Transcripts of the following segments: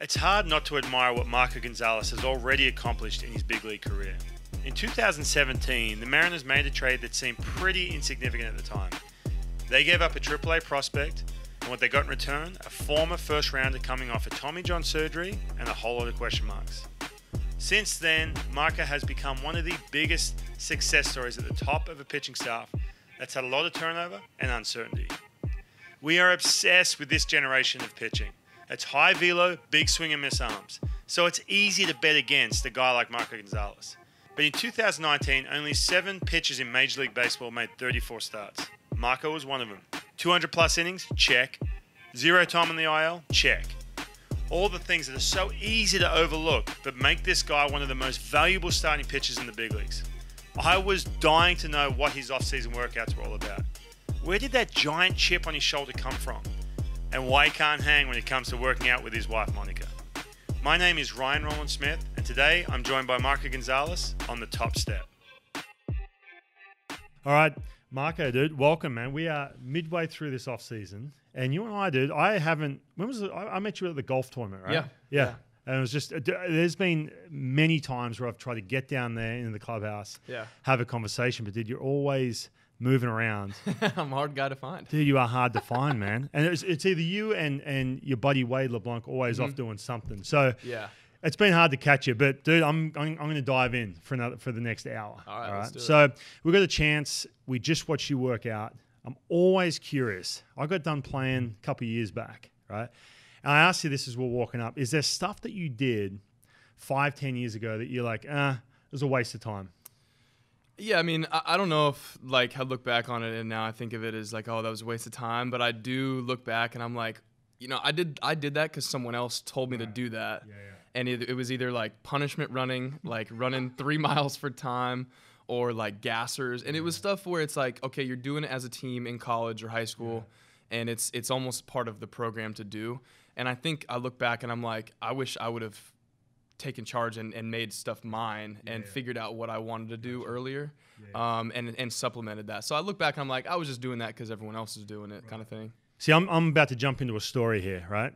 It's hard not to admire what Marco Gonzales has already accomplished in his big league career. In 2017, the Mariners made a trade that seemed pretty insignificant at the time. They gave up a AAA prospect, and what they got in return, a former first rounder coming off a Tommy John surgery and a whole lot of question marks. Since then, Marco has become one of the biggest success stories at the top of a pitching staff that's had a lot of turnover and uncertainty. We are obsessed with this generation of pitching. It's high velo, big swing and miss arms. So it's easy to bet against a guy like Marco Gonzales. But in 2019, only seven pitchers in Major League Baseball made 34 starts. Marco was one of them. 200 plus innings? Check. Zero time on the IL? Check. All the things that are so easy to overlook, but make this guy one of the most valuable starting pitchers in the big leagues. I was dying to know what his off-season workouts were all about. Where did that giant chip on his shoulder come from? And why he can't hang when it comes to working out with his wife Monica? My name is Ryan Rowland-Smith, and today I'm joined by Marco Gonzales on the top step. All right, Marco, dude, welcome, man. We are midway through this off season, and you and I, dude, I haven't. When was it? I I met you at the golf tournament, right? Yeah. yeah. Yeah. And it was just, uh, there's been many times where I've tried to get down there in the clubhouse, Yeah. have a conversation, but dude, you're always moving around. I'm a hard guy to find. Dude, you are hard to find, man. And it's, it's either you and, and your buddy Wade LeBlanc always off doing something. So Yeah. it's been hard to catch you, but dude, I'm I'm, I'm going to dive in for another for the next hour. All right, let's do it. So we got a chance. We just watched you work out. I'm always curious. I got done playing a couple of years back, right? And I asked you this as we're walking up. Is there stuff that you did five, ten years ago that you're like, ah, it was a waste of time? Yeah, I mean, I, I don't know if like I look back on it and now I think of it as like, oh, that was a waste of time. But I do look back and I'm like, you know, I did I did that because someone else told me to do that, yeah. and it, it was either like punishment running, like running three miles for time, or like gassers, and it was stuff where it's like, okay, you're doing it as a team in college or high school, and it's it's almost part of the program to do. And I think I look back and I'm like, I wish I would have taken charge and, and made stuff mine and figured out what I wanted to do earlier um, and, and supplemented that. So I look back and I'm like, I was just doing that because everyone else is doing it kind of thing. See, I'm, I'm about to jump into a story here, right?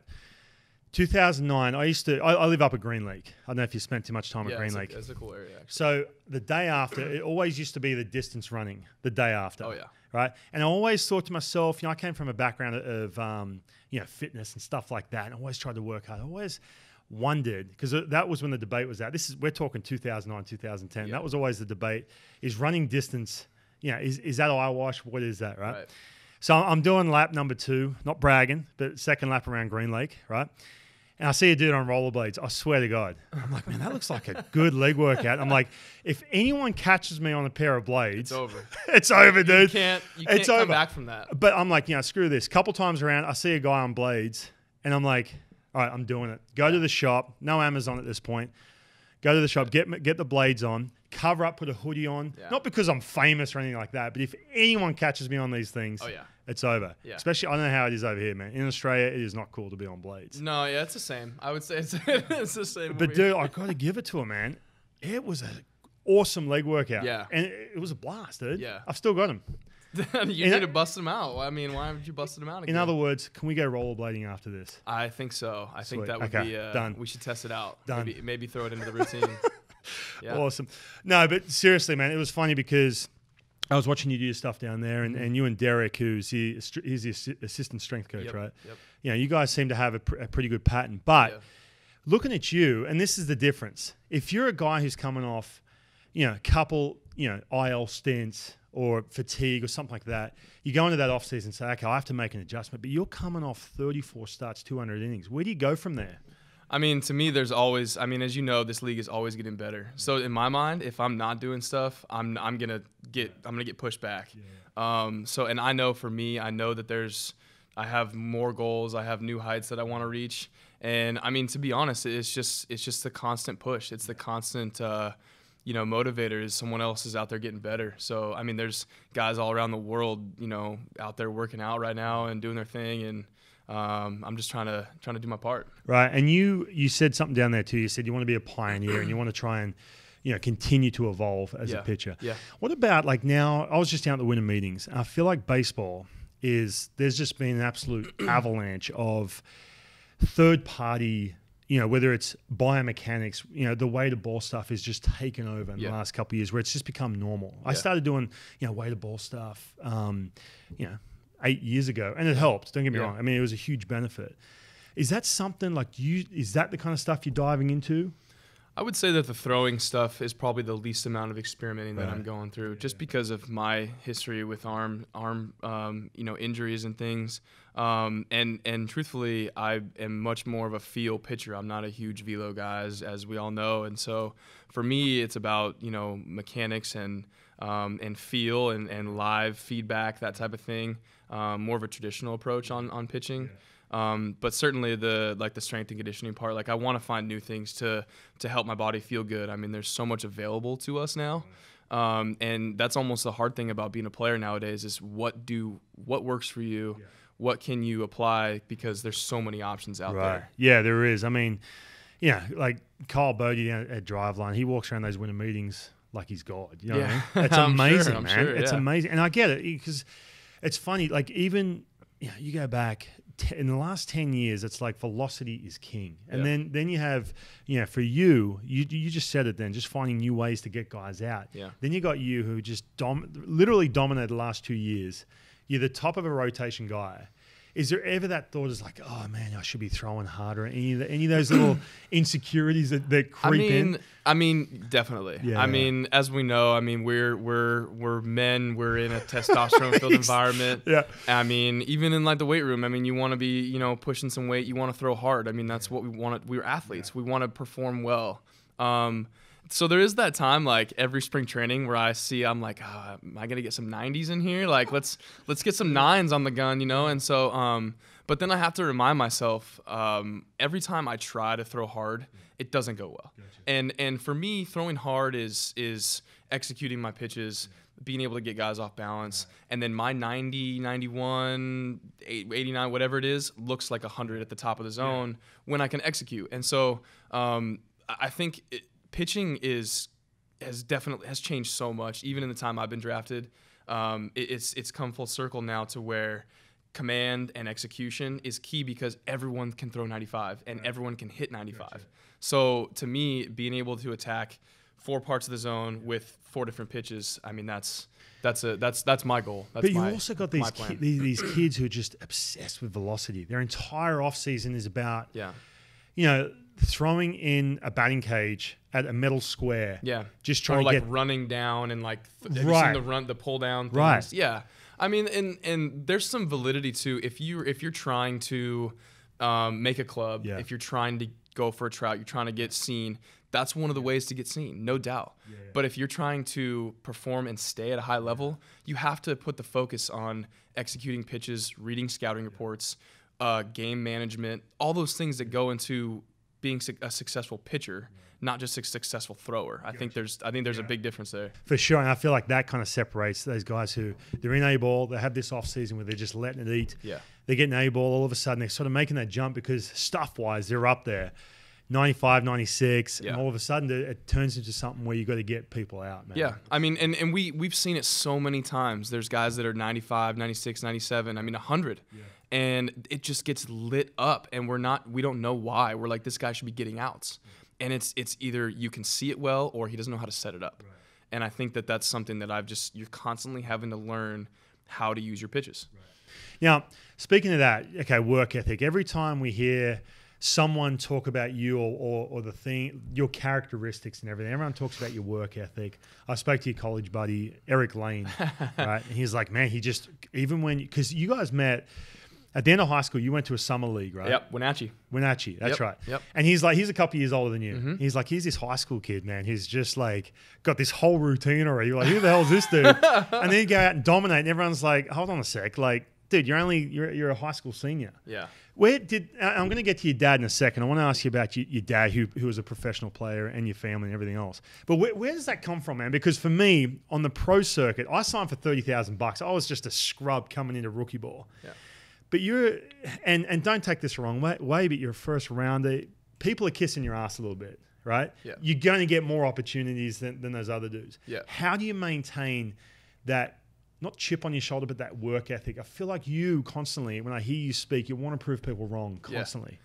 2009, I used to, I, I live up at Green Lake. I don't know if you spent too much time at Green it's a, Lake. it's a cool area, actually. So the day after, it always used to be the distance running. The day after. Oh, yeah. Right. And I always thought to myself, you know, I came from a background of, um, you know, fitness and stuff like that, and I always tried to work hard. I always wondered because that was when the debate was out. This is we're talking 2009, 2010. Yeah. That was always the debate: is running distance, you know, is is that eyewash? What is that? Right. Right. So I'm doing lap number two, not bragging, but second lap around Green Lake, right? And I see a dude on rollerblades. I swear to God. I'm like, man, that looks like a good leg workout. I'm like, if anyone catches me on a pair of blades, It's over. it's over, dude. You can't, you can't it's come over. back from that. But I'm like, you know, screw this. Couple times around, I see a guy on blades, and I'm like, all right, I'm doing it. Go to the shop. No Amazon at this point. Go to the shop, get get the blades on, cover up, put a hoodie on. Yeah. Not because I'm famous or anything like that, but if anyone catches me on these things, Oh, yeah. it's over. Yeah. Especially, I don't know how it is over here, man. In Australia, it is not cool to be on blades. No, yeah, it's the same. I would say it's, it's the same. But dude, I got to give it to him, man. It was an awesome leg workout. Yeah. and it, it was a blast, dude. Yeah. I've still got him. you in need to bust them out. I mean, why haven't you busted them out again? In other words, can we go rollerblading after this? I think so. I think that would Okay, be uh, done. We should test it out. Done. Maybe, maybe throw it into the routine. yeah. Awesome. No, but seriously, man, it was funny because I was watching you do your stuff down there, and, and you and Derek, who's the he's the assistant strength coach, Yep, right? yep. You know, you guys seem to have a, pr- a pretty good pattern, but Yeah. looking at you, and this is the difference. If you're a guy who's coming off, you know, a couple, you know, IL stints or fatigue or something like that, you go into that off season and say, okay, I have to make an adjustment. But you're coming off 34 starts, 200 innings. Where do you go from there? I mean, to me, there's always. I mean, as you know, this league is always getting better. So in my mind, if I'm not doing stuff, I'm I'm gonna get I'm gonna get pushed back. Um. So and I know for me, I know that there's I have more goals. I have new heights that I want to reach. And I mean, to be honest, it's just it's just the constant push. It's the constant. Uh, you know, motivator is someone else is out there getting better. So I mean, there's guys all around the world, you know, out there working out right now and doing their thing, and um, I'm just trying to trying to do my part. Right. And you you said something down there too. You said you want to be a pioneer and you want to try and you know continue to evolve as a pitcher. Yeah. What about like now? I was just down at the winter meetings. And I feel like baseball is there's just been an absolute avalanche of third party you know, whether it's biomechanics, you know, the weighted ball stuff is just taken over in Yeah. the last couple of years, where it's just become normal. I started doing, you know, weighted ball stuff, um, you know, eight years ago, and it helped. Don't get me Yeah. wrong. I mean, it was a huge benefit. Is that something like you? Is that the kind of stuff you're diving into? I would say that the throwing stuff is probably the least amount of experimenting that I'm going through, just because of my history with arm arm um, you know injuries and things. Um, and and truthfully, I am much more of a feel pitcher. I'm not a huge velo guy, as, as we all know. And so for me, it's about you know mechanics and um, and feel and, and live feedback, that type of thing. Um, more of a traditional approach on on pitching. Um, but certainly the like the strength and conditioning part, like I want to find new things to to help my body feel good. I mean, there's so much available to us now, um, and that's almost the hard thing about being a player nowadays is what do what works for you, what can you apply because there's so many options out there. Yeah, there is. I mean, yeah, like Kyle Boddy down at Driveline, he walks around those winter meetings like he's God. You know Yeah. I mean? It's I'm sure, amazing, man. sure, It's amazing. And I get it because it's funny. Like, even, you know, you go back in the last 10 years, it's like velocity is king. And Yeah. then, then you have, you know, for you, you, you just said it then, just finding new ways to get guys out. Yeah. Then you got you who just dom- literally dominated the last two years. You're the top of a rotation guy. Is there ever that thought is like, oh man, I should be throwing harder? Any of the, any of those little insecurities that, that I creep mean, in? I mean, definitely. Yeah, I mean, as we know, I mean, we're we're we're men. We're in a testosterone-filled environment. Yeah. I mean, even in like the weight room, I mean, you want to be, you know, pushing some weight. You want to throw hard. I mean, that's what we want. We're athletes. We want to perform well. Um, so there is that time, like every spring training, where I see, I'm like, oh, am I gonna get some 90s in here? Like, let's let's get some nines on the gun, you know. And so, um, but then I have to remind myself um, every time I try to throw hard, it doesn't go well. And and for me, throwing hard is is executing my pitches, being able to get guys off balance, and then my 90, 91, 89, whatever it is, looks like 100 at the top of the zone when I can execute. And so um, I I think it, pitching is has definitely has changed so much, even in the time I've been drafted. Um, it, it's it's come full circle now to where command and execution is key because everyone can throw 95 and everyone can hit 95. So to me, being able to attack four parts of the zone with four different pitches, I mean that's that's a that's that's my goal. That's But you my- also got these, ki- these these kids who are just obsessed with velocity. Their entire off season is about yeah. you know throwing in a batting cage at a metal square. Yeah. just or trying to like get running down and like th- Right. the run the pull down things? Right. Yeah. I mean and and there's some validity to if you if you're trying to um, make a club, Yeah. if you're trying to go for a trout, you're trying to get seen, that's one of the ways to get seen, no doubt. But if you're trying to perform and stay at a high level, you have to put the focus on executing pitches, reading scouting reports, uh, game management, all those things that go into being su- a successful pitcher, not just a successful thrower. I think there's I think there's a big difference there. For sure, and I feel like that kind of separates those guys who they're in A ball, they have this off season where they're just letting it eat. Yeah. They're getting A ball, all of a sudden they're sort of making that jump because stuff wise, they're up there. 95, 96, Yeah. and all of a sudden it, turns into something where you got to get people out, man. Yeah. I mean, and, and we, we've seen it so many times. There's guys that are 95, 96, 97, I mean, 100. And it just gets lit up, and we're not, we don't know why. We're like, this guy should be getting outs. And it's, it's either you can see it well or he doesn't know how to set it up. And I think that that's something that I've just, you're constantly having to learn how to use your pitches. Now, speaking of that, okay, work ethic. Every time we hear someone talk about you or, or, or the thing, your characteristics and everything, everyone talks about your work ethic. I spoke to your college buddy, Eric Lane, right? And he's like, man, he just, even when, because you guys met at the end of high school, you went to a summer league, right? Yep. Wenatchee. Wenatchee, that's Yep, right. yep. And he's like, he's a couple years older than you. Mm-hmm. He's like, he's this high school kid, man. He's just like got this whole routine already. You're like, who the hell is this dude? and then you go out and dominate, and everyone's like, hold on a sec, like, dude, you're only you're you're a high school senior. Yeah. Where did I'm going to get to your dad in a second. I want to ask you about your, your dad, who who was a professional player, and your family and everything else. But where, where does that come from, man? Because for me, on the pro circuit, I signed for thirty thousand bucks. I was just a scrub coming into rookie ball. Yeah. But you're, and and don't take this the wrong way, way, but you're a first rounder. People are kissing your ass a little bit, right? Yeah. You're going to get more opportunities than, than those other dudes. Yeah. How do you maintain that, not chip on your shoulder, but that work ethic? I feel like you constantly, when I hear you speak, you want to prove people wrong Yeah. constantly.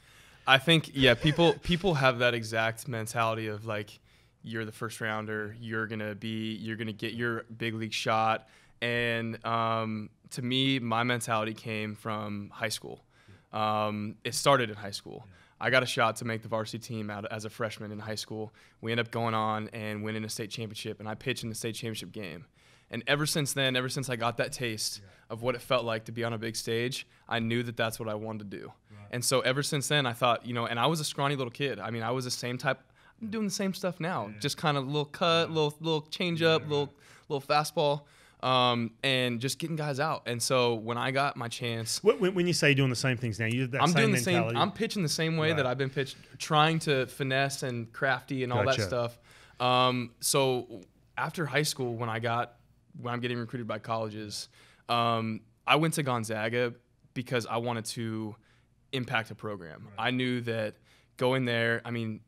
I think yeah, people people have that exact mentality of like you're the first rounder, you're gonna be you're gonna get your big league shot, and um, to me, my mentality came from high school. Um, it started in high school. I got a shot to make the varsity team out as a freshman in high school. We ended up going on and winning a state championship, and I pitched in the state championship game. And ever since then, ever since I got that taste of what it felt like to be on a big stage, I knew that that's what I wanted to do. And so ever since then, I thought, you know, and I was a scrawny little kid. I mean, I was the same type. I'm doing the same stuff now, just kind of a little cut, little little change up, little little fastball um, and just getting guys out. And so when I got my chance, when, when you say doing the same things now, you that I'm same doing the mentality. same. I'm pitching the same way Right. that I've been pitched, trying to finesse and crafty and all Gotcha. that stuff. Um, so after high school, when I got when I'm getting recruited by colleges, um, I went to Gonzaga because I wanted to impact a program. I knew that going there, I mean,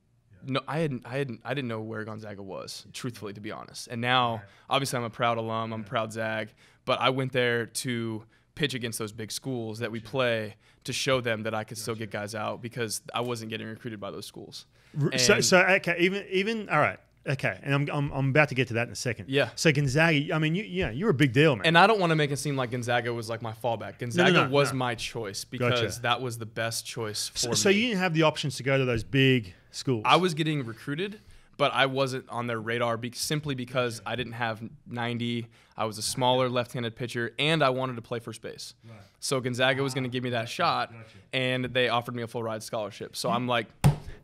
no, I hadn't, I hadn't, I didn't know where Gonzaga was, truthfully, to be honest. And now, obviously, I'm a proud alum, I'm a proud Zag, but I went there to pitch against those big schools that we play to show them that I could still get guys out because I wasn't getting recruited by those schools. R- so, so okay, even even all right, okay, and I'm, I'm I'm about to get to that in a second. Yeah. So Gonzaga, I mean, you yeah, you're a big deal, man. And I don't want to make it seem like Gonzaga was like my fallback. Gonzaga no, was no. my choice because Gotcha. that was the best choice for so, me. so you didn't have the options to go to those big schools. I was getting recruited, but I wasn't on their radar be- simply because I didn't have 90. I was a smaller left-handed pitcher, and I wanted to play first base. So Gonzaga was going to ah, give me that shot, and they offered me a full ride scholarship. So I'm like,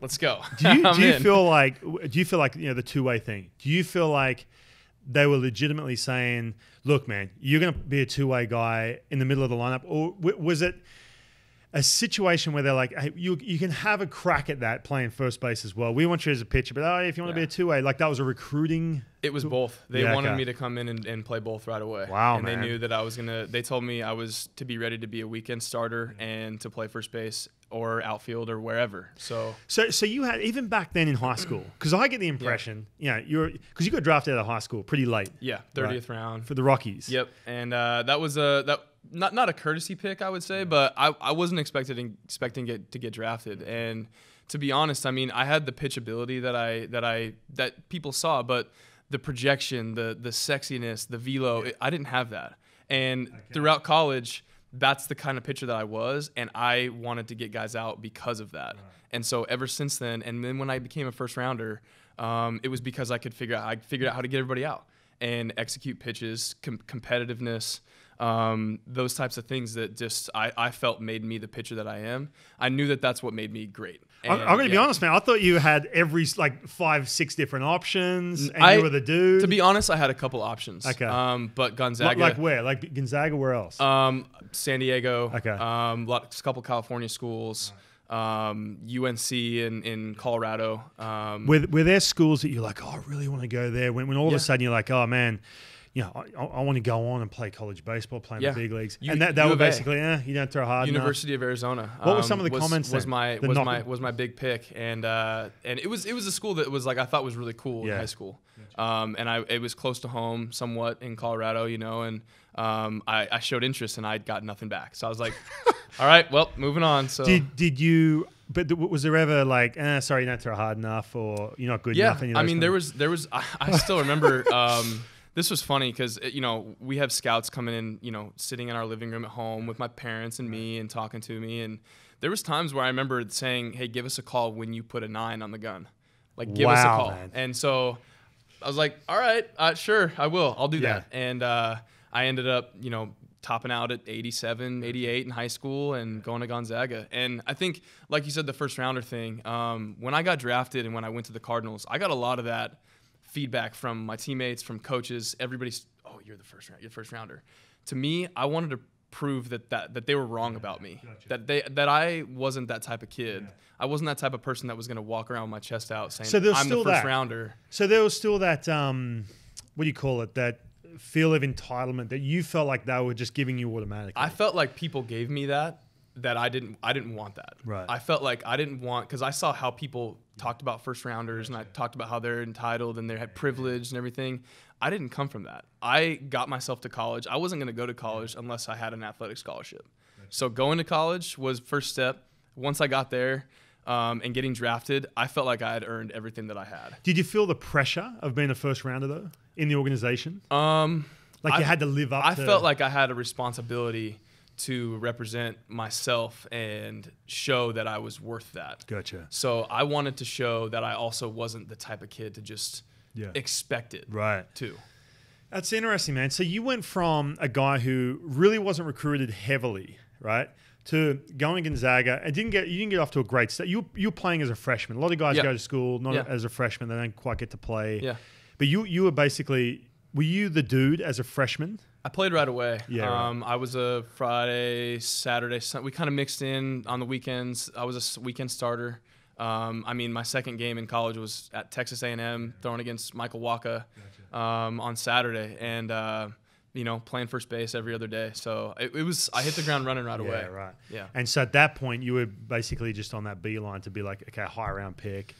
let's go. do you, do you in. feel like do you feel like you know the two way thing? Do you feel like they were legitimately saying, "Look, man, you're going to be a two way guy in the middle of the lineup," or was it? A situation where they're like, hey, you you can have a crack at that playing first base as well. We want you as a pitcher, but oh, if you want to be a two way, like that was a recruiting. It was both. They Yeah, wanted okay. me to come in and, and play both right away. Wow, And man. they knew that I was gonna. They told me I was to be ready to be a weekend starter and to play first base or outfield or wherever. So So, so you had even back then in high school, because I get the impression, you know, you're because you got drafted out of high school pretty late yeah, thirtieth round. for the Rockies. Yep, and uh, that was a that not not a courtesy pick, I would say, but I, I wasn't expecting expecting get, to get drafted. And to be honest, I mean, I had the pitch ability that I that I that people saw, but the projection, the the sexiness, the velo, it, I didn't have that. And throughout college, that's the kind of pitcher that I was, and I wanted to get guys out because of that. And so ever since then, and then when I became a first rounder, um, it was because I could figure out I figured out how to get everybody out and execute pitches, com- competitiveness, um, those types of things that just I, I felt made me the pitcher that I am. I knew that that's what made me great. I'm, I'm going to be honest, man. I thought you had every like five, six different options, and I- you were the dude. To be honest, I had a couple options. Okay. Um, but Gonzaga, like where? Like Gonzaga? Where else? um, San Diego, Okay. um, lot, a couple California schools, um, UNC in in Colorado. Um, were, were there schools that you're like, oh, I really want to go there? When, when all of a sudden you're like, oh man, you know, I, I want to go on and play college baseball, play in Yeah. the big leagues, U- and that, that U were basically, eh, you don't throw hard enough. University of Arizona. What were some of the was, comments Was then? my The was knock- my was my big pick, and uh, and it was it was a school that was like I thought was really cool Yeah. in high school, um, and I it was close to home somewhat in Colorado, you know, and um, I, I showed interest and I got nothing back, so I was like, all right, well, moving on. So Did did you? But th- was there ever like, eh, sorry, you don't throw hard enough, or you're not good yeah, enough? of I mean there was there was I, I still remember. Um, this was funny because you know we have scouts coming in, you know, sitting in our living room at home with my parents and me and talking to me, and there was times where I remember saying, "Hey, give us a call when you put a nine on the gun, like give us a call." man. And so I was like, "All right, uh, sure, I will. I'll do Yeah. that." And uh, I ended up, you know, topping out at 87, 88 in high school and going to Gonzaga. And I think, like you said, the first rounder thing, um, when I got drafted and when I went to the Cardinals, I got a lot of that feedback from my teammates, from coaches. Everybody's, oh, you're the first round, you're the first rounder. To me, I wanted to prove that that, that they were wrong about me. That they that I wasn't that type of kid. I wasn't that type of person that was going to walk around with my chest out saying, So "I'm the first that. rounder." So there was still that um, what do you call it? That feel of entitlement that you felt like they were just giving you automatically. I felt like people gave me that that I didn't I didn't want that. Right. I felt like I didn't want because I saw how people talked about first rounders and I talked about how they're entitled and they had privilege and everything. I didn't come from that. I got myself to college. I wasn't going to go to college unless I had an athletic scholarship. So going to college was first step. Once I got there, um, and getting drafted, I felt like I had earned everything that I had. Did you feel the pressure of being a first rounder though in the organization? Um, Like you had to live up. I felt like I had a responsibility to represent myself and show that I was worth that. Gotcha. So I wanted to show that I also wasn't the type of kid to just Yeah. expect it Right. too. That's interesting, man. So you went from a guy who really wasn't recruited heavily, right, to going Gonzaga and didn't get you didn't get off to a great start. You you were playing as a freshman. A lot of guys Yeah. go to school not Yeah. as a freshman; they don't quite get to play. Yeah. But you you were basically were you the dude as a freshman? I played right away. Yeah, right. Um, I was a Friday, Saturday. Sun- we kind of mixed in on the weekends. I was a weekend starter. Um, I mean, my second game in college was at Texas A&M, throwing against Michael Wacha um, on Saturday, and uh, you know, playing first base every other day. So it, it was. I hit the ground running right away. Yeah, right. Yeah. And so at that point, you were basically just on that beeline to be like, okay, high round pick.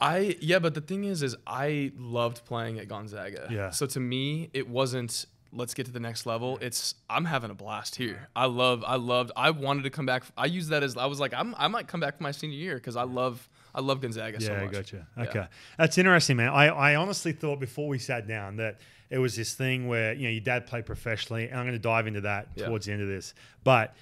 I yeah, but the thing is, is I loved playing at Gonzaga. Yeah. So to me, it wasn't let's get to the next level. It's I'm having a blast here. I love, I loved, I wanted to come back. I used that as I was like, I'm, I might come back for my senior year because I love, I love Gonzaga so Yeah, much. gotcha. Yeah. Okay, that's interesting, man. I, I honestly thought before we sat down that it was this thing where you know your dad played professionally, and I'm going to dive into that Yeah. towards the end of this. But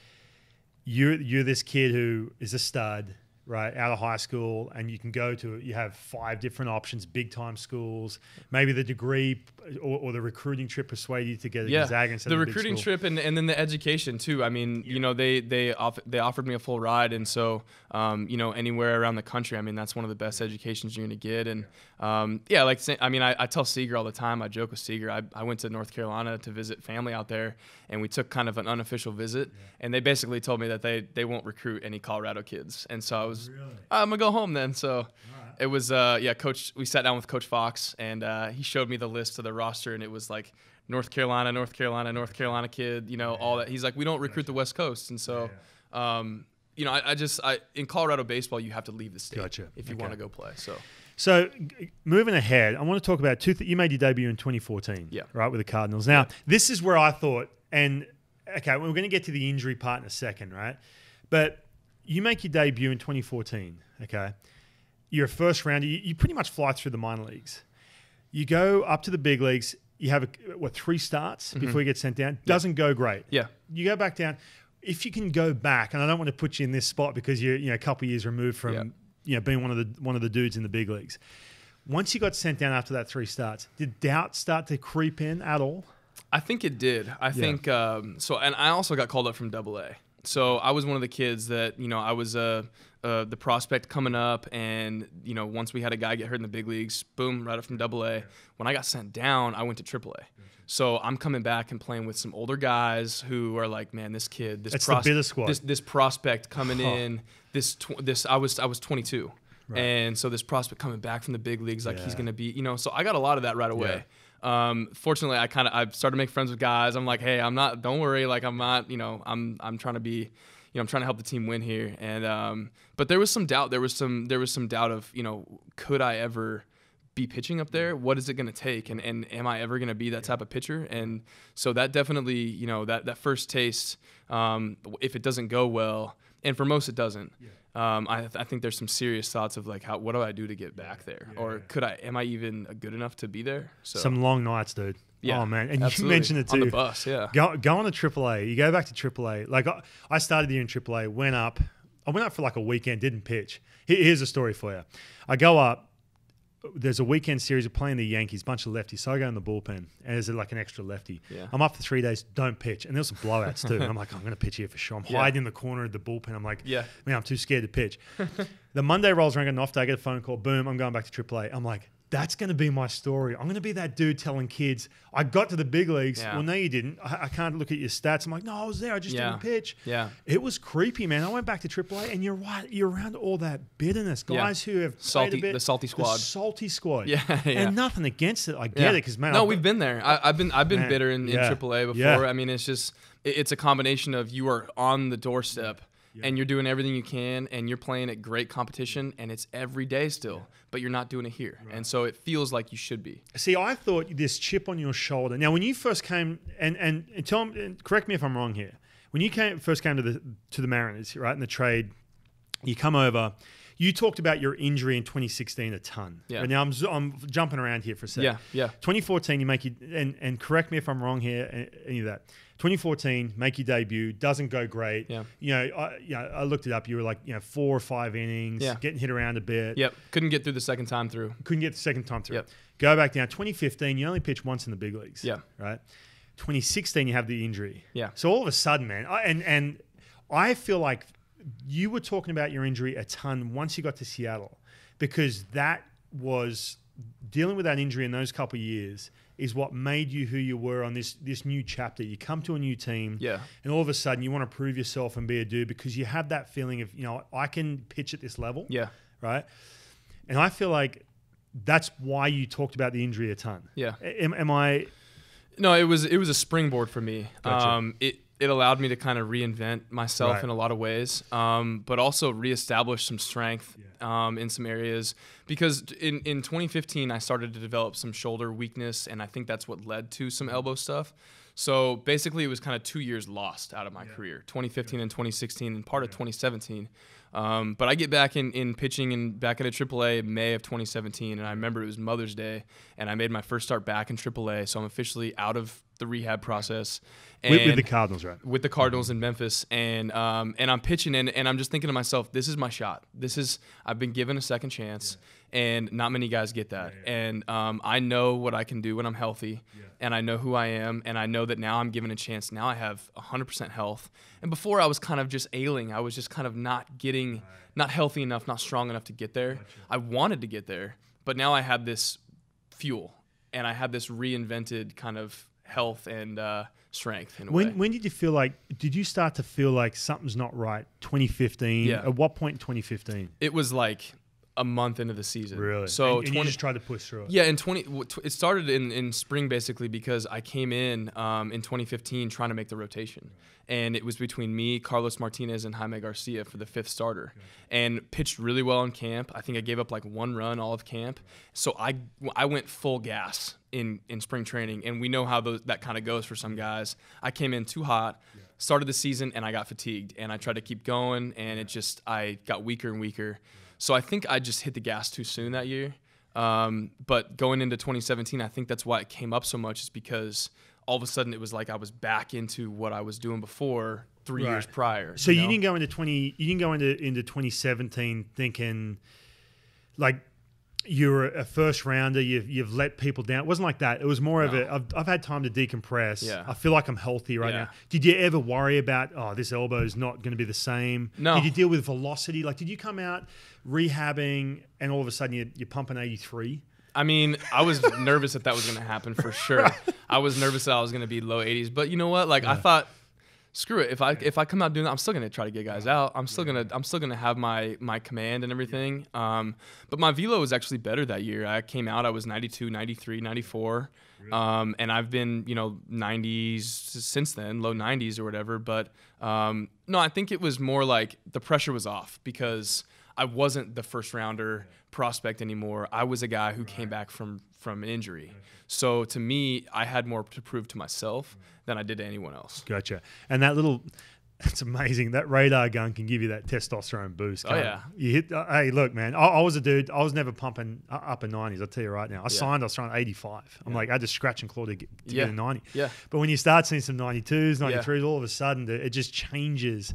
you're you're this kid who is a stud, right, out of high school, and you can go to you have five different options, big time schools. Maybe the degree or, or the recruiting trip persuaded you to get a Yeah, Gonzaga instead the of a big recruiting trip and, and then the education too. I mean, you know, they they off, they offered me a full ride, and so um, you know, anywhere around the country, I mean, that's one of the best educations you're gonna get. And um, yeah, like say- I mean, I, I tell Seager all the time. I joke with Seager. I, I went to North Carolina to visit family out there, and we took kind of an unofficial visit, and they basically told me that they they won't recruit any Colorado kids, and so I was I'm gonna go home then. So. It was uh yeah, coach. We sat down with Coach Fox, and uh, he showed me the list of the roster, and it was like North Carolina, North Carolina, North Carolina kid, you know, all that. He's like, we don't recruit the West Coast, and so, um, you know, I, I just I in Colorado baseball, you have to leave the state Gotcha. if you Okay. want to go play. So So, g- moving ahead, I want to talk about two. Th- you made your debut in 2014, Yeah. right, with the Cardinals. Now, this is where I thought, and okay, we're going to get to the injury part in a second, right? But you make your debut in 2014, okay? You're a first rounder. You, you pretty much fly through the minor leagues. You go up to the big leagues. You have a, what three starts before you get sent down. Doesn't go great. Mm-hmm. yeah, You go back down. If you can go back, and I don't want to put you in this spot because you're you know a couple of years removed from Yeah. you know being one of the one of the dudes in the big leagues. Once you got sent down after that three starts, did doubt start to creep in at all? I think it did. I think um, so, and I also got called up from Double A. So I was one of the kids that you know I was uh, uh, the prospect coming up, and you know once we had a guy get hurt in the big leagues, boom, right up from Double A. When I got sent down, I went to Triple A. So I'm coming back and playing with some older guys who are like, man, this kid, this It's squad. this this prospect coming in, this tw- this I was I was 22, and so this prospect coming back from the big leagues, like he's gonna be, you know. So I got a lot of that right away. Um, fortunately, I kind of I started to make friends with guys. I'm like, hey, I'm not. Don't worry. Like I'm not. You know, I'm I'm trying to be. You know, I'm trying to help the team win here. And um, but there was some doubt. There was some there was some doubt of you know, could I ever be pitching up there? What is it going to take? And and am I ever going to be that type of pitcher? And so that definitely, you know, that that first taste, um, if it doesn't go well, and for most it doesn't. Um, I, I think there's some serious thoughts of like, how what do I do to get back there, or could I? Am I even good enough to be there? So Some long nights, dude. yeah, Oh man, and absolutely. you mentioned it too. on the bus. Yeah, Go, go on to AAA. You go back to AAA. Like I, I started here in AAA, went up. I went up for like a weekend, didn't pitch. Here- Here's a story for you. I go up. There's a weekend series of playing the Yankees, bunch of lefties. So I go in the bullpen, and there's like an extra lefty. Yeah. I'm up for three days, don't pitch, and there's some blowouts too. and I'm like, oh, I'm going to pitch here for sure. I'm Yeah. hiding in the corner of the bullpen. I'm like, Yeah. man, I'm too scared to pitch. the Monday rolls around, an off day, I get a phone call, boom, I'm going back to AAA. I'm like, that's going to be my story. I'm going to be that dude telling kids, I got to the big leagues. Yeah. Well, no, you didn't. I, I can't look at your stats. I'm like, no, I was there. I just Yeah. didn't pitch. Yeah. It was creepy, man. I went back to AAA, and you're right. You're around all that bitterness. Yeah. Guys who have Salty- bit, the salty squad. The salty squad. Yeah, yeah. And nothing against it. I get Yeah. it because man, no, I've we've been there. I, I've been I've been Man, bitter in, in yeah. AAA before. Yeah. I mean, it's just it, it's a combination of you are on the doorstep and you're doing everything you can and you're playing at great competition and it's every day still, but you're not doing it here, and so it feels like you should be. See, I thought this chip on your shoulder. Now, when you first came, and and, and tell and correct me if I'm wrong here. When you came first came to the to the Mariners, right in the trade, you come over. you talked about your injury in 2016 a ton. Yeah. But now I'm I'm jumping around here for a second. Yeah, yeah. 2014, you make you and and correct me if I'm wrong here. Any of that. 2014, make your debut, doesn't go great. Yeah. You know, I, you know, I looked it up. You were like, you know, four or five innings, Yeah. getting hit around a bit. Yep. Couldn't get through the second time through. Couldn't get the second time through. Yep. Go back down. 2015, you only pitched once in the big leagues. Yeah. Right. 2016, you have the injury. Yeah. So all of a sudden, man, I, and and I feel like you were talking about your injury a ton once you got to Seattle, because that was dealing with that injury in those couple of years is what made you who you were on this this new chapter. You come to a new team, Yeah. and all of a sudden you want to prove yourself and be a dude because you have that feeling of you know I can pitch at this level, Yeah. right? And I feel like that's why you talked about the injury a ton. Yeah. Am, am I? No, it was it was a springboard for me. Gotcha. Um, it it allowed me to kind of reinvent myself Right. in a lot of ways, um, but also reestablish some strength um, in some areas. Because in in 2015, I started to develop some shoulder weakness, and I think that's what led to some elbow stuff. So basically, it was kind of two years lost out of my career, 2015 and 2016, and part of 2017. Um, but I get back in, in pitching and back into AAA May of 2017, and I remember it was Mother's Day, and I made my first start back in AAA, so I'm officially out of the rehab process. And With, with the Cardinals, right? with the Cardinals in Memphis, and um, and I'm pitching in, and I'm just thinking to myself, this is my shot. This is I've been given a second chance, and not many guys get that. And um, I know what I can do when I'm healthy, and I know who I am, and I know that now I'm given a chance. Now I have 100% health, and before I was kind of just ailing. I was just kind of not getting, not healthy enough, not strong enough to get there. I wanted to get there, but now I had this fuel, and I had this reinvented kind of health and uh, strength in a way. When when did you feel like? Did you start to feel like something's not right? 2015. Yeah. At what point in 2015? It was like a month into the season. Really? So and, and 20, you just tried to push through it. yeah, in 20 it started in, in spring basically because I came in um, in 2015 trying to make the rotation. And it was between me, Carlos Martinez, and Jaime Garcia for the fifth starter. And pitched really well in camp. I think I gave up like one run all of camp. So I, I went full gas in, in spring training. And we know how those, that kind of goes for some guys. I came in too hot, started the season, and I got fatigued. And I tried to keep going, and it just, I got weaker and weaker. So I think I just hit the gas too soon that year. Um, but going into 2017, I think that's why it came up so much, is because all of a sudden it was like I was back into what I was doing before three years prior. So you, know? didn't go into 20. You didn't go into into 2017 thinking like you're a first rounder. You've you've let people down. It wasn't like that. It was more of a. I've, I've had time to decompress. Yeah. I feel like I'm healthy right Yeah. now. Did you ever worry about oh this elbow is not going to be the same? No. Did you deal with velocity? Like did you come out rehabbing and all of a sudden you, you're pumping 83? I mean, I was nervous that that was going to happen for sure. I was nervous that I was going to be low 80s, but you know what? Like I thought, screw it. If I if I come out doing that, I'm still going to try to get guys out. I'm still gonna I'm still gonna have my my command and everything. Um, but my velo was actually better that year. I came out, I was 92, 93, 94. Um, and I've been, you know, 90s since then, low 90s or whatever. But um, no, I think it was more like the pressure was off because I wasn't the first rounder prospect anymore. I was a guy who came back from from an injury. So to me, I had more to prove to myself than I did to anyone else. Gotcha. And that little, it's amazing. That radar gun can give you that testosterone boost. Oh, can't it? yeah. You hit. Uh, hey, look, man. I, I was a dude. I was never pumping u- upper nineties. I'll tell you right now. I signed. I was trying eighty five. I'm like, I just scratch and claw to get, to Yeah. get a ninety. Yeah. But when you start seeing some 92s, 93s, all of a sudden it just changes.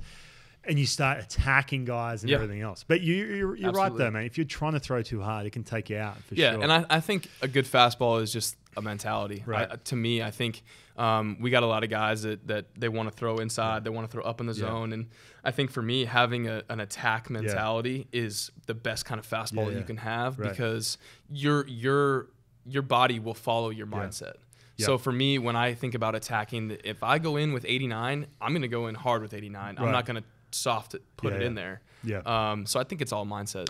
And you start attacking guys and Yeah. everything else. But you, you're, you're right though, man. If you're trying to throw too hard, it can take you out for Yeah, sure. and I, I think a good fastball is just a mentality. Right. I, to me, I think um, we got a lot of guys that, that they want to throw inside, they want to throw up in the Yeah. zone, and I think for me, having a, an attack mentality is the best kind of fastball Yeah, that yeah. you can have Right. because your your your body will follow your mindset. Yeah. So for me, when I think about attacking, if I go in with 89, I'm going to go in hard with 89. Right. I'm not going to soft it, put Yeah, it yeah. in there. Yeah. Um, so I think it's all mindset.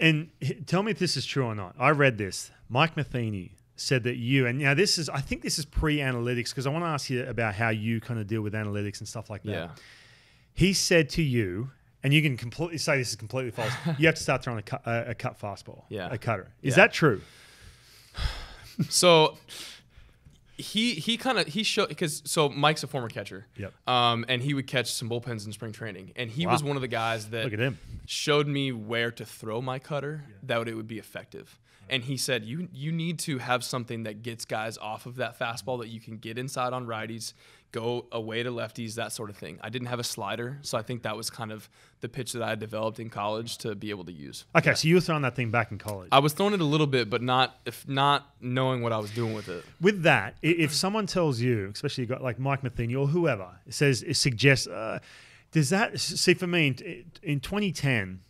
And tell me if this is true or not. I read this. Mike Matheny said that you, and now this is, I think this is pre analytics because I want to ask you about how you kind of deal with analytics and stuff like that. Yeah. He said to you, and you can completely say this is completely false. you have to start throwing a cut, a, a cut fastball, Yeah. a cutter. Is Yeah. that true? So he he kind of he showed because so Mike's a former catcher. Yep. Um, and he would catch some bullpens in spring training, and he was one of the guys that Look at him. showed me where to throw my cutter that it would be effective. And he said, "You you need to have something that gets guys off of that fastball that you can get inside on righties, go away to lefties, that sort of thing." I didn't have a slider, so I think that was kind of the pitch that I had developed in college to be able to use. Okay, so you were throwing that thing back in college. I was throwing it a little bit, but not if not knowing what I was doing with it. with that, if someone tells you, especially you got like Mike Matheny or whoever, says it suggests, uh, does that see for me in, in 2010,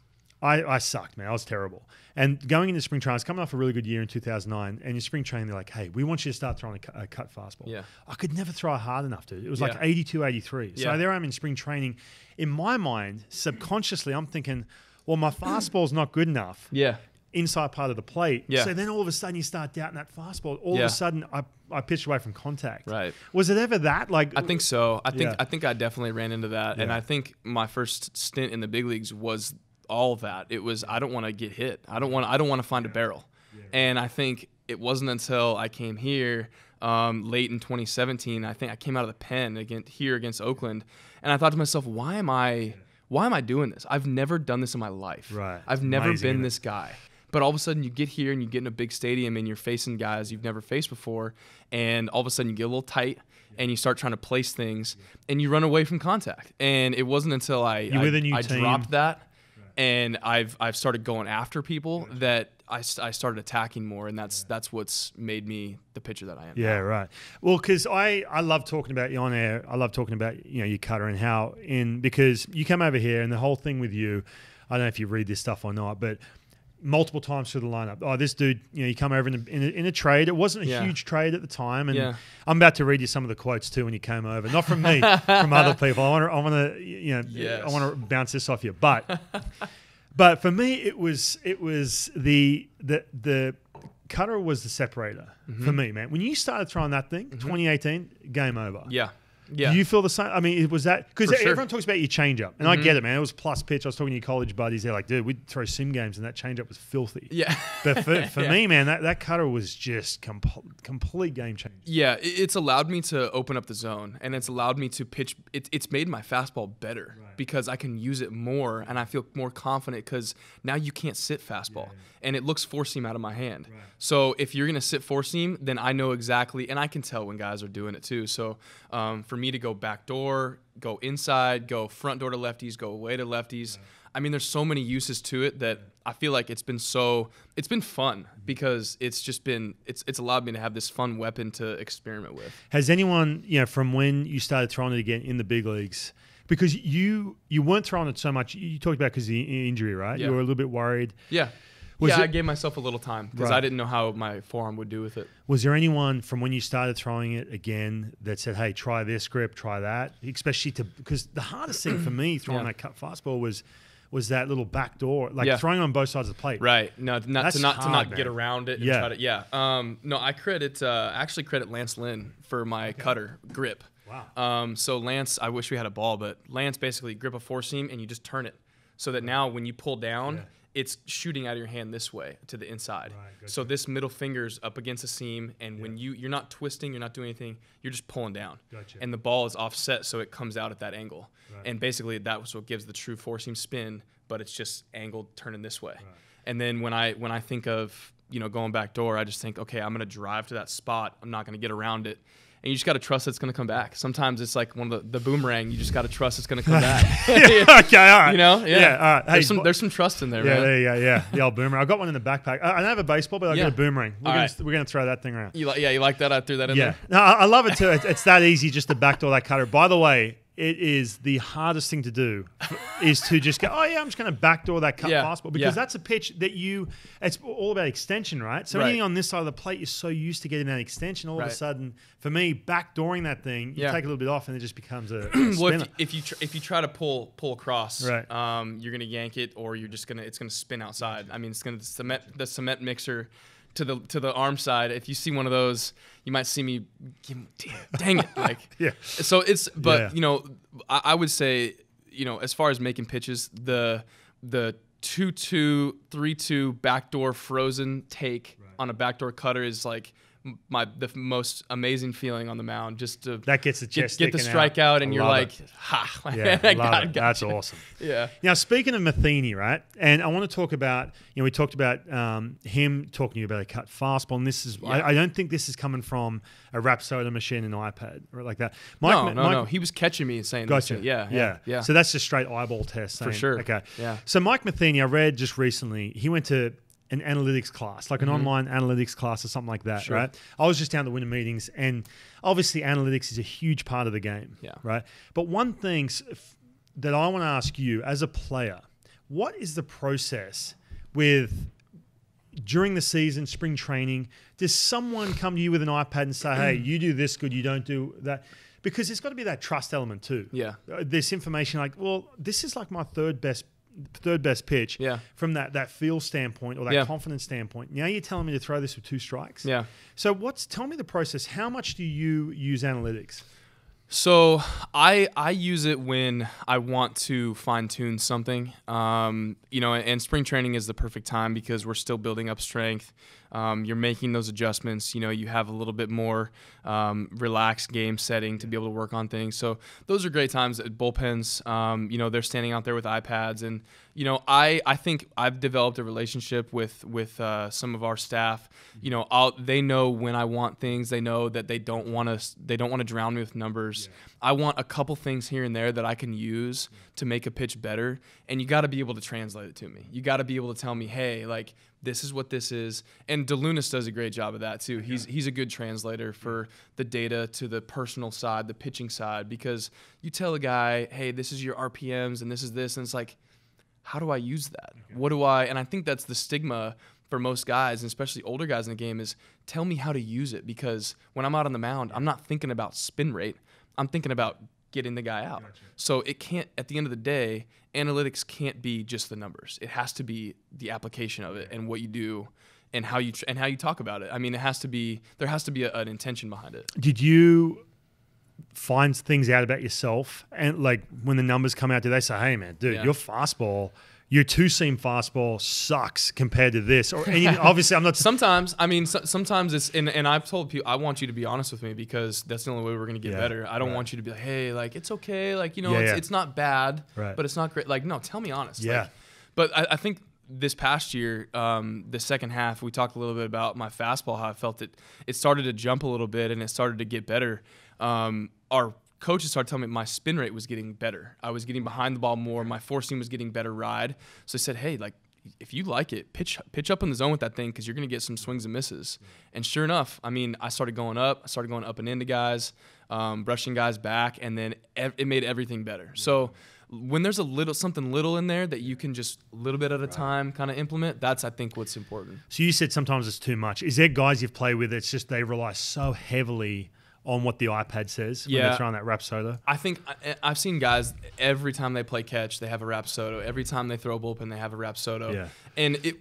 I, I sucked, man. I was terrible. And going into spring training, I was coming off a really good year in 2009. And in spring training, they're like, hey, we want you to start throwing a, cu- a cut fastball. Yeah. I could never throw hard enough, dude. It was like Yeah. 82, 83. So Yeah. there I am in spring training. In my mind, subconsciously, I'm thinking, well, my fastball's not good enough Yeah. inside part of the plate. Yeah. So then all of a sudden you start doubting that fastball. All of a sudden I, I pitched away from contact. Right. Was it ever that? Like I think so. I think Yeah. I think I definitely ran into that, and I think my first stint in the big leagues was all that. It was I don't want to get hit. I don't want I don't want to find a barrel, and I think it wasn't until I came here um, late in 2017. I think I came out of the pen against here against Oakland, and I thought to myself, why am I why am I doing this? I've never done this in my life. Right. I've never Amazing, been this guy. But all of a sudden, you get here and you get in a big stadium and you're facing guys you've never faced before, and all of a sudden you get a little tight and you start trying to place things and you run away from contact. And it wasn't until I I, I dropped that and I've I've started going after people mm-hmm. that I, I started attacking more, and that's that's what's made me the pitcher that I am. Yeah, right. Well, because I, I love talking about you on air. I love talking about you know your cutter and how in because you come over here and the whole thing with you. I don't know if you read this stuff or not, but multiple times through the lineup. Oh, this dude, you know, you come over in a, in a, in a trade. It wasn't a Yeah. huge trade at the time, and Yeah. I'm about to read you some of the quotes too when you came over. Not from me, from other people. I want to, I want to, you know, I want to bounce this off you, but. But for me, it was it was the the the cutter was the separator Mm-hmm. for me, man. When you started throwing that thing, 2018, game over. yeah, yeah. Do you feel the same? I mean, it was that because sure. Mm-hmm. everyone talks about your changeup, and I get it, man. It was plus pitch. I was talking to your college buddies. They're like, dude, we'd throw sim games, and that changeup was filthy. yeah. But for, for Yeah. me, man, that, that cutter was just com- complete game changer. Yeah, it's allowed me to open up the zone, and it's allowed me to pitch. It, it's made my fastball better because I can use it more, and I feel more confident because now you can't sit fastball, and it looks four seam out of my hand. So if you're gonna sit four seam, then I know exactly, and I can tell when guys are doing it too. So um, for me to go back door, go inside, go front door to lefties, go away to lefties. I mean, there's so many uses to it that I feel like it's been so it's been fun because it's just been it's it's allowed me to have this fun weapon to experiment with. Has anyone, you know, from when you started throwing it again in the big leagues, because you you weren't throwing it so much. You talked about because the injury, right? Yeah. You were a little bit worried. Yeah. Was yeah, it- I gave myself a little time because Right. I didn't know how my forearm would do with it. Was there anyone from when you started throwing it again that said, "Hey, try this grip, try that"? Especially to because the hardest thing for me throwing Yeah. that cut fastball was was that little back door, like Yeah. throwing on both sides of the plate. Right. No, not That's to not to hard, not get around it. And Yeah. Try to, yeah. Um. No, I credit uh actually credit Lance Lynn for my cutter grip. Wow. Um. So Lance, I wish we had a ball, but Lance basically grip a four seam and you just turn it, so that now when you pull down. Yeah. It's shooting out of your hand this way to the inside. Right, So this middle finger's up against the seam, and when you you're not twisting, you're not doing anything, you're just pulling down. Gotcha. And the ball is offset, so it comes out at that angle. Right. And basically, that was what gives the true four seam spin, but it's just angled turning this way. And then when I when I think of you know going back door, I just think, okay, I'm gonna drive to that spot. I'm not gonna get around it. And you just got to trust it's going to come back. Sometimes it's like one of the, the boomerang. You just got to trust it's going to come back. okay, all right. You know, yeah. Yeah, all right. Hey, there's some there's some trust in there, yeah, man. there you go. Yeah, the old boomerang. I got one in the backpack. I, I don't have a baseball, but I Yeah. got a boomerang. We're gonna right. gonna throw that thing around. You like, yeah, you like that? I threw that in Yeah, there. no, I, I love it too. It's, it's that easy just to backdoor that cutter. By the way, it is the hardest thing to do is to just go, oh yeah, I'm just going to backdoor that cut Yeah, fastball because yeah. that's a pitch that you. It's all about extension, right? So Right. anything on this side of the plate, you're so used to getting that extension. All of a sudden, for me, backdooring that thing, you Yeah. take a little bit off, and it just becomes a, a well, if you, if you tr- if you try to pull pull across, Right. um, you're gonna yank it, or you're just gonna it's gonna spin outside. I mean, it's gonna cement the cement mixer to the to the arm side. If you see one of those, you might see me. Damn, dang it! Like Yeah. So it's but Yeah. you know I, I would say you know as far as making pitches the the two two three two backdoor frozen take on a backdoor cutter is like my the most amazing feeling on the mound just to That gets the get, chest get the out. strikeout, I and you're like, it. ha, Yeah, I got- got That's you. awesome. Yeah. Now, speaking of Matheny, right? And I want to talk about, you know, we talked about um, him talking to you about a cut fastball. And this is, Yeah. I, I don't think this is coming from a Rapsodo machine and iPad or like that. Mike, no, no, Mike- no. He was catching me and saying, Gotcha. yeah, yeah, yeah, yeah. So that's just straight eyeball test. For sure. Okay. Yeah. So Mike Matheny, I read just recently, he went to an analytics class, like an online analytics class or something like that, Mm-hmm. Sure. right? I was just down to winter meetings, and obviously analytics is a huge part of the game, Yeah. right? But one thing that I want to ask you as a player, what is the process with during the season, spring training, does someone come to you with an iPad and say, "Hey, you do this good, you don't do that"? Because there's got to be that trust element too. Yeah. Uh, This information, like, well, this is like my third best, third best pitch. Yeah. From that that feel standpoint or that Yeah. confidence standpoint. Now you're telling me to throw this with two strikes. Yeah. So what's tell me the process? How much do you use analytics? So I I use it when I want to fine tune something. Um, you know, and spring training is the perfect time because we're still building up strength. Um, you're making those adjustments. You know, you have a little bit more um, relaxed game setting to be able to work on things. So those are great times at bullpens. Um, you know, they're standing out there with iPads, and you know, I I think I've developed a relationship with with uh, some of our staff. You know, I'll, they know when I want things. They know that they don't want to they don't want to drown me with numbers. I want a couple things here and there that I can use to make a pitch better, and you got to be able to translate it to me. You got to be able to tell me, hey, like this is what this is. And DeLunas does a great job of that too. He's he's a good translator for the data to the personal side, the pitching side, because you tell a guy, hey, this is your RPMs and this is this, and it's like, how do I use that? What do I? And I think that's the stigma for most guys, and especially older guys in the game, is tell me how to use it because when I'm out on the mound, I'm not thinking about spin rate. I'm thinking about getting the guy out. So it can't. At the end of the day, analytics can't be just the numbers. It has to be the application of it and what you do. And how you tr- and how you talk about it. I mean, it has to be there has to be a, an intention behind it. Did you find things out about yourself and like when the numbers come out, do they say, "Hey, man, dude, Yeah. your fastball." Your two seam fastball sucks compared to this, or any, obviously I'm not. Sometimes, I mean, so, sometimes it's and, and I've told people I want you to be honest with me because that's the only way we're gonna get Yeah, better. I don't right. want you to be like, hey, like it's okay, like you know, Yeah, it's, yeah. it's not bad, Right. but it's not great. Like, no, tell me honest. Yeah. Like, but I, I think this past year, um, the second half, we talked a little bit about my fastball, how I felt it. It started to jump a little bit and it started to get better. Um, our coaches started telling me my spin rate was getting better. I was getting behind the ball more. My seam was getting better ride. So I said, hey, like if you like it, pitch pitch up in the zone with that thing because you're gonna get some swings and misses. And sure enough, I mean, I started going up. I started going up and into guys, um, brushing guys back, and then ev- it made everything better. So when there's a little something little in there that you can just a little bit at a time kind of implement, that's I think what's important. So you said sometimes it's too much. Is there guys you've played with? It's just they rely so heavily on what the iPad says when Yeah. they're throwing that Rapsodo. I think I, I've seen guys every time they play catch, they have a Rapsodo. Every time they throw a bullpen, they have a Rapsodo. Yeah. And it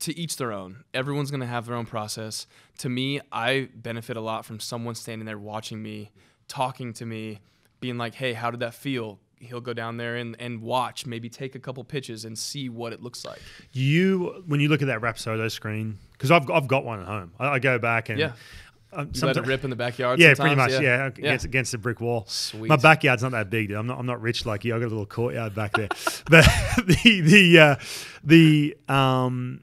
to each their own. Everyone's gonna have their own process. To me, I benefit a lot from someone standing there watching me, talking to me, being like, "Hey, how did that feel?" He'll go down there and, and watch, maybe take a couple pitches and see what it looks like. You when you look at that Rapsodo screen, because I've I've got one at home. I, I go back and Yeah. Um, You let it rip in the backyard. Yeah, pretty much. sometimes? Yeah, against against the brick wall. Sweet. My backyard's not that big. Dude. I'm not. I'm not rich like you. I got a little courtyard back there. but the the uh, the um,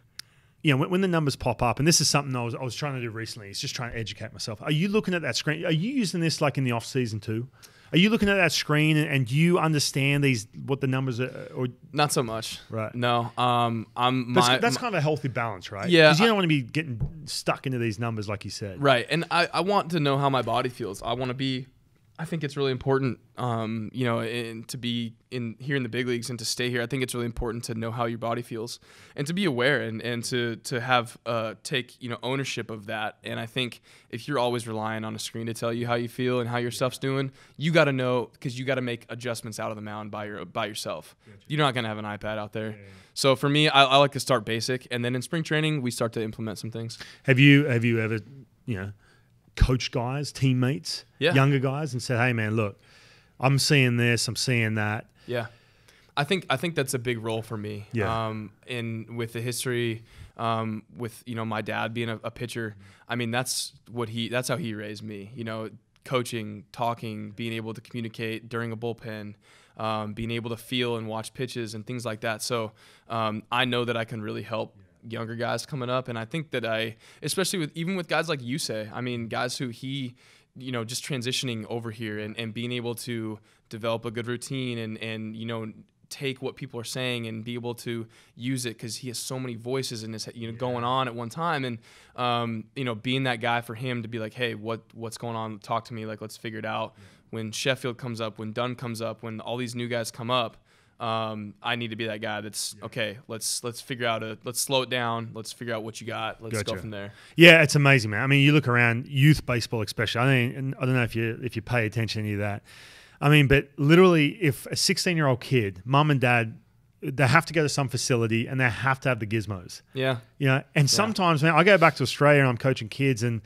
you know, when, when the numbers pop up, and this is something I was I was trying to do recently. It's just trying to educate myself. Are you looking at that screen? Are you using this like in the off season too? Are you looking at that screen and, and do you understand these what the numbers are? Or Not so much. Right. No. Um. I'm. that's, My, that's kind of a healthy balance, right? Yeah, because you don't want to be getting stuck into these numbers, like you said. Right. And I, I want to know how my body feels. I want to be I think it's really important um, you know, in, to be in here in the big leagues and to stay here. I think it's really important to know how your body feels and to be aware and, and to to have uh, take, you know, ownership of that. And I think if you're always relying on a screen to tell you how you feel and how your stuff's doing, you got to know because you got to make adjustments out of the mound by your by yourself. You're not going to have an iPad out there. So for me, I, I like to start basic, and then in spring training, we start to implement some things. Have you have you ever, you know, coached guys, teammates, Yeah. younger guys, and said, "Hey, man, look, I'm seeing this, I'm seeing that." Yeah. I think I think that's a big role for me. Yeah. Um, and with the history, um, with you know my dad being a, a pitcher, I mean that's what he that's how he raised me. You know, coaching, talking, being able to communicate during a bullpen, um, being able to feel and watch pitches and things like that. So um, I know that I can really help younger guys coming up, and I think that I, especially with even with guys like Yusei, I mean guys who he you know just transitioning over here and, and being able to develop a good routine and and you know take what people are saying and be able to use it because he has so many voices in his you know going on at one time. And um, you know being that guy for him to be like hey what what's going on? Talk to me. Like let's figure it out. When Sheffield comes up when Dunn comes up when all these new guys come up um, I need to be that guy that's okay let's let's figure out a let's slow it down let's figure out what you got let's go from there Yeah, it's amazing, man. I mean, you look around youth baseball, especially. I mean, I don't know if you if you pay attention to any of that. I mean, but literally, if a 16 year old kid, mom and dad, they have to go to some facility and they have to have the gizmos. yeah You know, and sometimes, man, I go back to Australia and I'm coaching kids, and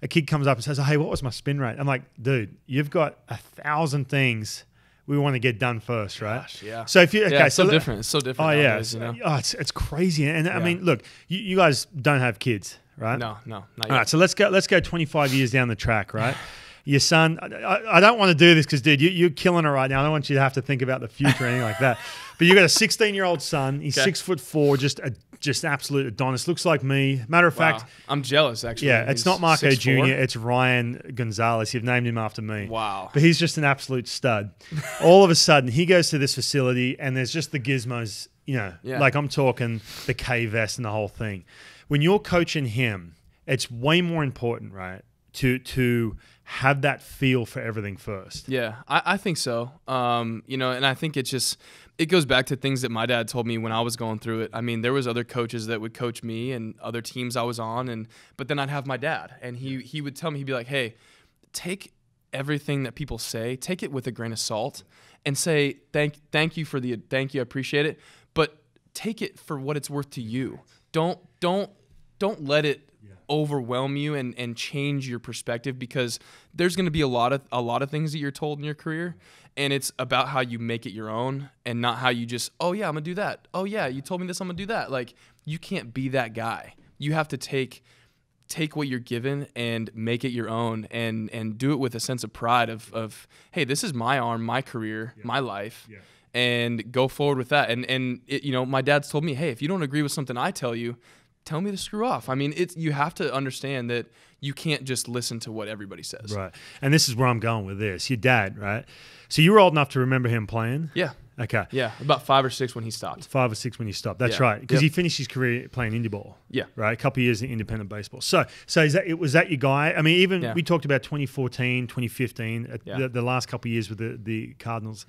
a kid comes up and says, "Hey, what was my spin rate?" I'm like, "Dude, you've got a thousand things we want to get done first, right?" Gosh, yeah. So if you okay, yeah it's so let- different it's so different Oh yeah, you know oh, it's it's crazy, and I mean, look, you, you guys don't have kids, right? no no not yet. All right, so let's go. Let's go 25 years down the track, right? Your son. I, I- don't want to do this because, dude, you, you're killing it right now. I don't want you to have to think about the future or anything like that. But you got a 16 year old son. He's Okay. six foot four, just a just absolute Adonis. Looks like me. Matter of Wow. fact, I'm jealous actually. yeah, it's He's not Marco 6'4". Jr. It's Ryan Gonzales. You've named him after me. Wow. But he's just an absolute stud. All of a sudden, he goes to this facility, and there's just the gizmos. You know, Yeah. like I'm talking the K vest and the whole thing. When you're coaching him, it's way more important, right? To to have that feel for everything first. Yeah, I, I think so. Um, you know, and I think it just it goes back to things that my dad told me when I was going through it. I mean, there was other coaches that would coach me and other teams I was on, and but then I'd have my dad, and he he would tell me he'd be like, "Hey, take everything that people say, take it with a grain of salt, and say thank thank you for the thank you, I appreciate it, but take it for what it's worth to you. Don't don't don't let it overwhelm you and, and change your perspective because there's going to be a lot of a lot of things that you're told in your career and it's about how you make it your own and not how you just oh yeah I'm going to do that. Oh yeah, you told me this I'm going to do that. Like you can't be that guy. You have to take take what you're given and make it your own and and do it with a sense of pride of of hey this is my arm my career my life and go forward with that and and it, you know my dad's told me hey if you don't agree with something i tell you tell me to screw off i mean it's you have to understand that you can't just listen to what everybody says Right. And this is where I'm going with this. Your dad, right? So you were old enough to remember him playing. yeah Okay. yeah about five or six when he stopped Five or six when he stopped. That's Yeah. right. Because Yep. he finished his career playing indie ball. yeah right? A couple of years in independent baseball. So, so is that was that your guy? I mean, even Yeah. we talked about 2014, 2015, uh, Yeah. the, the last couple of years with the the Cardinals.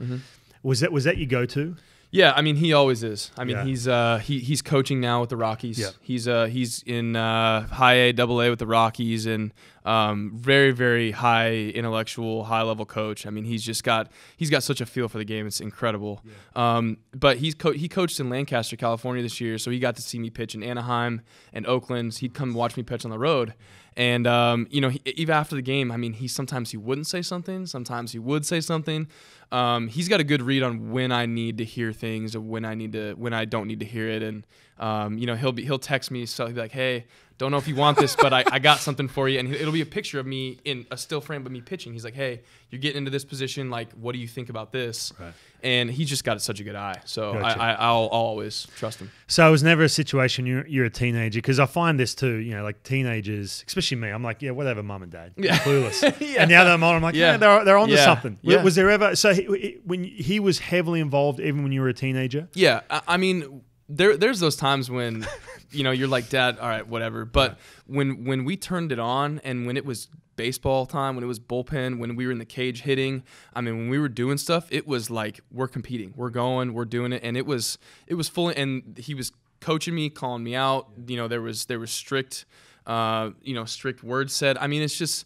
Was that was that your go to? Yeah, I mean he always is. I mean Yeah. he's uh he, he's coaching now with the Rockies. Yeah. He's uh he's in uh high A, double A with the Rockies and um very very high intellectual, high level coach. I mean he's just got he's got such a feel for the game. It's incredible. Um but he's co- he coached in Lancaster, California this year, so he got to see me pitch in Anaheim and Oakland. He'd come watch me pitch on the road. And um, you know, he, even after the game, I mean, he sometimes he wouldn't say something, sometimes he would say something. Um, he's got a good read on when I need to hear things or when I need to when I don't need to hear it. And um, you know, he'll be he'll text me so he'll be like, "Hey, don't know if you want this, but I, I got something for you." And it'll be a picture of me in a still frame of me pitching. He's like, "Hey, you're getting into this position. Like, what do you think about this?" Right. And he just got such a good eye, so Gotcha. I, I I'll, I'll always trust him. So it was never a situation you're, you're a teenager because I find this too. You know, like teenagers, especially me. I'm like, yeah, whatever, mum and dad, Yeah. clueless. Yeah. And now that I'm on, I'm like, yeah, Yeah. they're they're onto Yeah. something. Yeah. Was there ever so he, when he was heavily involved even when you were a teenager? Yeah, I, I mean, there there's those times when, you know, you're like, Dad, all right, whatever. But when when we turned it on and when it was baseball time, when it was bullpen, when we were in the cage hitting, I mean, when we were doing stuff, it was like we're competing, we're going, we're doing it, and it was it was fully. And he was coaching me, calling me out. You know, there was there was strict, uh, you know, strict words said. I mean, it's just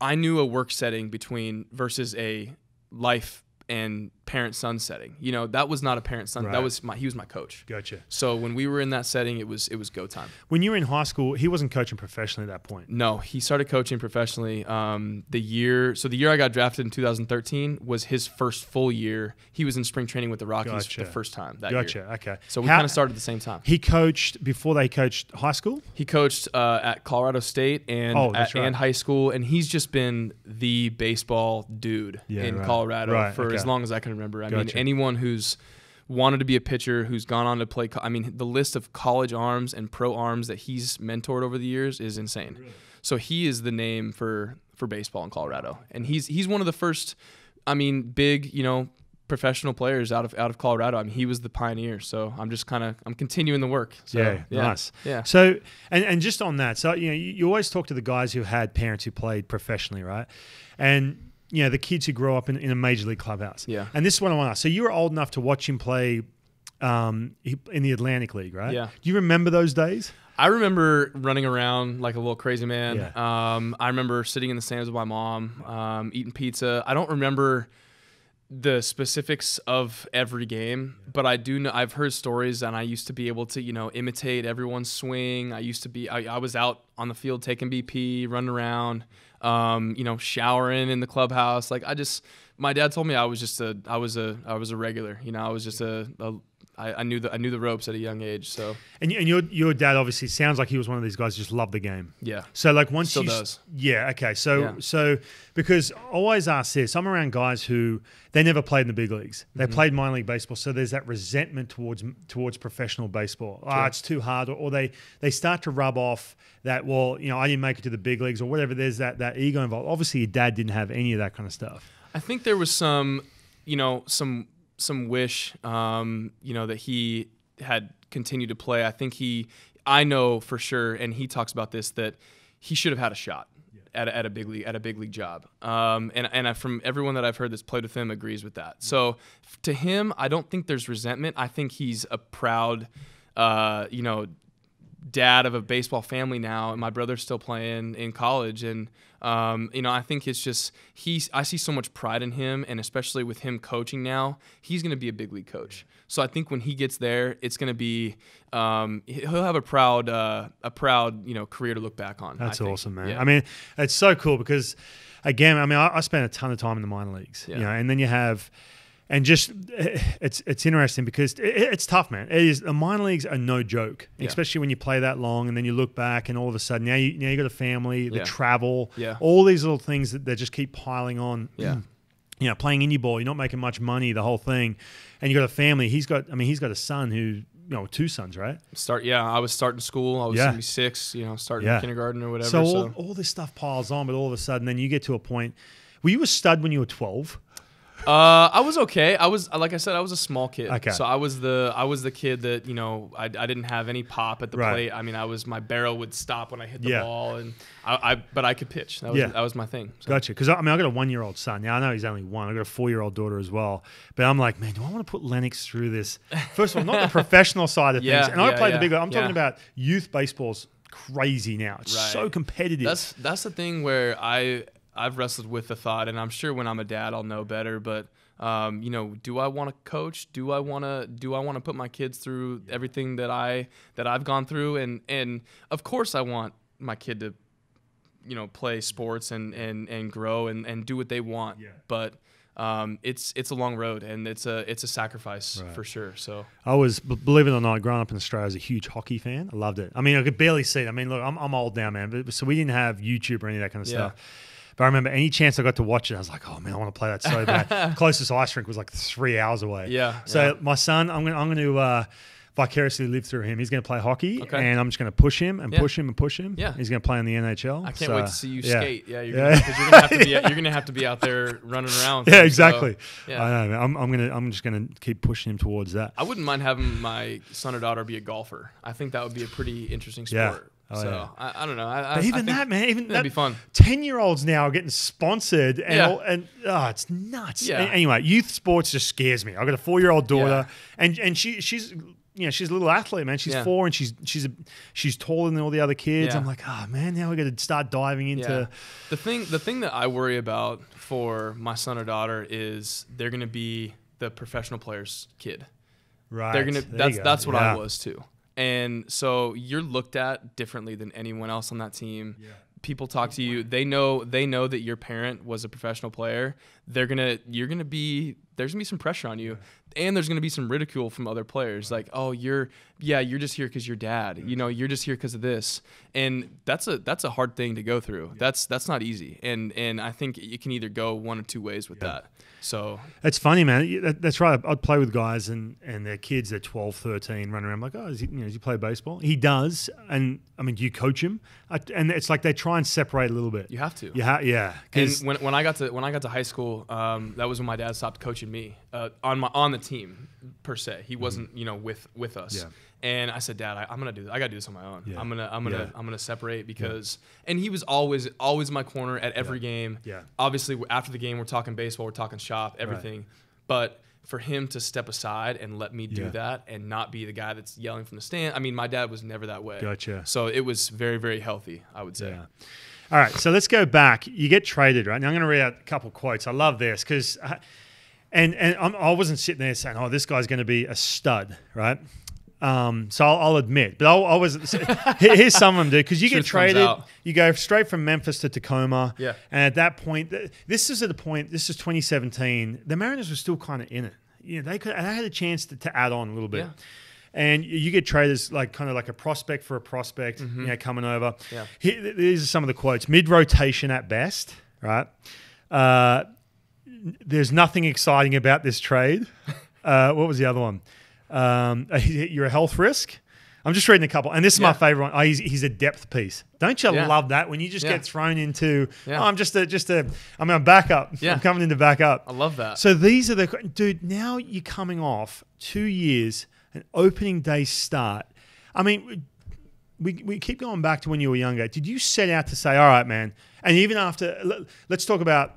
I knew a work setting between versus a life and parent son setting. You know, that was not a parent son. Right. That was my he was my coach. Gotcha. So when we were in that setting, it was it was go time. When you were in high school, he wasn't coaching professionally at that point. No, he started coaching professionally um, the year. So the year I got drafted in 2013 was his first full year. He was in spring training with the Rockies Gotcha. the first time that Gotcha. year. Okay. So we kind of started at the same time. He coached before they coached high school. He coached uh, at Colorado State and Oh, at, right. and high school, and he's just been the baseball dude Yeah, in right. Colorado Right, for as long as I can remember. I mean, anyone who's wanted to be a pitcher, who's gone on to play. co- I mean, the list of college arms and pro arms that he's mentored over the years is insane. So he is the name for for baseball in Colorado, and he's he's one of the first. I mean, big you know professional players out of out of Colorado. I mean, he was the pioneer. So I'm just kind of I'm continuing the work. So, yeah, nice. Yeah. So, and, and just on that, so you know, you, you always talk to the guys who had parents who played professionally, right? And you know, the kids who grow up in, in a major league clubhouse. Yeah. And this is what I want to ask. So you were old enough to watch him play um, in the Atlantic League, right? Yeah. Do you remember those days? I remember running around like a little crazy man. Yeah. Um, I remember sitting in the stands with my mom, um, eating pizza. I don't remember the specifics of every game, but I do know I've heard stories and I used to be able to, you know, imitate everyone's swing. I used to be I, I was out on the field taking BP, running around, um, you know, showering in the clubhouse. Like I just my dad told me I was just a I was a I was a regular, you know, I was just a, a I, I knew the I knew the ropes at a young age. So And, and your your dad obviously sounds like he was one of these guys who just loved the game. yeah. So like once Still you does. yeah okay so Yeah. so because I always ask this I'm around guys who they never played in the big leagues they Mm-hmm. played minor league baseball so there's that resentment towards towards professional baseball ah it's too hard or, or they they start to rub off that well you know I didn't make it to the big leagues or whatever there's that that ego involved obviously your dad didn't have any of that kind of stuff I think there was some, you know, some some wish, um, you know, that he had continued to play. I think he, I know for sure, and he talks about this that he should have had a shot. At a, at a big league at a big league job, um, and and I, from everyone that I've heard that's played with him agrees with that. So to him, I don't think there's resentment. I think he's a proud, uh, you know, dad of a baseball family now, and my brother's still playing in college. And um, you know, I think it's just he's. I see so much pride in him, and especially with him coaching now, he's going to be a big league coach. So I think when he gets there, it's going to be um, he'll have a proud uh, a proud you know career to look back on. That's awesome, man. Yeah. I mean, it's so cool because, again, I mean, I, I spent a ton of time in the minor leagues, Yeah. you know, and then you have, and just eh, it's it's interesting because it, it's tough, man. It is the minor leagues are no joke, Yeah. especially when you play that long and then you look back and all of a sudden now you now you got a family, the Yeah. travel, Yeah. all these little things that, that just keep piling on. Yeah. Mm. You know, playing indie ball, you're not making much money, the whole thing, and you got a family. He's got, I mean, he's got a son who, you know, two sons, right? start. Yeah, I was starting school. I was Yeah. six. You know, starting Yeah. kindergarten or whatever. So So, all, all this stuff piles on, but all of a sudden, then you get to a point. Were you a stud when you were 12? Uh, I was okay. I was like I said, I was a small kid. Okay. So I was the I was the kid that you know I, I didn't have any pop at the Right. plate. I mean, I was my barrel would stop when I hit the Yeah. ball, and I, I but I could pitch. That was Yeah. that was my thing. So. Gotcha. Because I mean, I got a one-year-old son. Now I know he's only one. I got a four-year-old daughter as well. But I'm like, man, do I want to put Lennox through this? First of all, not the professional side of Yeah, things. And I yeah, played yeah, the big. I'm talking yeah. about youth baseball's crazy now. It's Right. so competitive. That's that's the thing where I I've wrestled with the thought, and I'm sure when I'm a dad, I'll know better. But um, you know, do I want to coach? Do I want to do I want to put my kids through everything that I that I've gone through? And and of course, I want my kid to you know play sports and and and grow and and do what they want. Yeah. But um, it's it's a long road and it's a it's a sacrifice Right. for sure. So I was, believe it or not, growing up in Australia, I was a huge hockey fan. I loved it. I mean, I could barely see it. I mean, look, I'm, I'm old now, man. But, so we didn't have YouTube or any of that kind of Yeah. stuff. But I remember any chance I got to watch it, I was like, oh man, I want to play that so bad. Closest ice rink was like three hours away. Yeah, So yeah. my son, I'm gonna I'm gonna uh, vicariously live through him. He's gonna play hockey, Okay. and I'm just gonna push him and Yeah. push him and push him. Yeah. He's gonna play in the NHL. I can't So, wait to see you yeah. skate. Yeah, you're Yeah. gonna, 'cause you're gonna have to be you're gonna have to be out there running around. Yeah, So, exactly. yeah. I know. Man. I'm, I'm gonna I'm just gonna keep pushing him towards that. I wouldn't mind having my son or daughter be a golfer. I think that would be a pretty interesting Yeah. sport. Oh, so yeah. I, I don't know. I, But I even that, man, even that'd that, be fun. Ten year olds now are getting sponsored, and Yeah. all, and oh, it's nuts. Yeah. Anyway, youth sports just scares me. I got a four year old daughter, and and she she's you know she's a little athlete, man. She's Yeah. four, and she's she's a, she's taller than all the other kids. Yeah. I'm like, oh man, now we got to start diving into. Yeah. The thing the thing that I worry about for my son or daughter is they're going to be the professional player's kid. Right. They're gonna. There That's go. that's what. I was too. And so you're looked at differently than anyone else on that team. People talk to you. They know they know that your parent was a professional player. They're gonna you're gonna be there's gonna be some pressure on you, and there's gonna be some ridicule from other players. Like, oh, you're yeah, you're just here because you're dad. You know, you're just here because of this, and that's a that's a hard thing to go through. That's that's not easy, and and I think you can either go one or two ways with that. So It's funny, man. That- That's right. I'd play with guys and, and their kids, they're 12, 13, running around like, oh, is he, you know, does he play baseball? He does. And I mean, do you coach him? I, and it's like they try and separate a little bit. you have to. You ha- yeah. And when, when I got to when I got to high school, um, that was when my dad stopped coaching me uh, on my on the team per se. He wasn't you know with with us. Mm-hmm. Yeah. And I said, Dad, I, I'm gonna do this. I gotta do this on my own. Yeah. I'm gonna I'm gonna Yeah. I'm gonna separate because. And he was always always in my corner at every game. Yeah. Obviously, after the game, we're talking baseball, we're talking shop, everything. But for him to step aside and let me do Yeah. that and not be the guy that's yelling from the stand. I mean, my dad was never that way. Gotcha. So it was very very healthy. I would say. Yeah. All right, so let's go back. You get traded, right? Now I'm going to read out a couple quotes. I love this because, uh, and and I'm, I wasn't sitting there saying, "Oh, this guy's going to be a stud," right? Um, so I'll, I'll admit, but I, I was. here- here's some of them, dude. Because you get Truth traded, you go straight from Memphis to Tacoma. Yeah. And at that point, this is at the point. This is 2017. The Mariners were still kind of in it. You know, they could. They had a chance to, to add on a little bit. Yeah. And you- get traded as like kind of like a prospect for a prospect, you know, coming over. Mm-hmm. Yeah. Here, these are some of the quotes: mid rotation at best, right? Uh, there's nothing exciting about this trade. Uh, what was the other one? Um, you're a health risk. I'm just reading a couple, and this is my favorite one. Oh, he's, he's a depth piece. Don't you Yeah. love that when you just Yeah. get thrown into? Yeah. Oh, I'm just a just a. I'm a backup. Yeah. I'm coming in to back up. I love that. So these are the dude. Now you're coming off two years, an opening day start. I mean, we, we keep going back to when you were younger. Did you set out to say, all right, man? And even after, let- let's talk about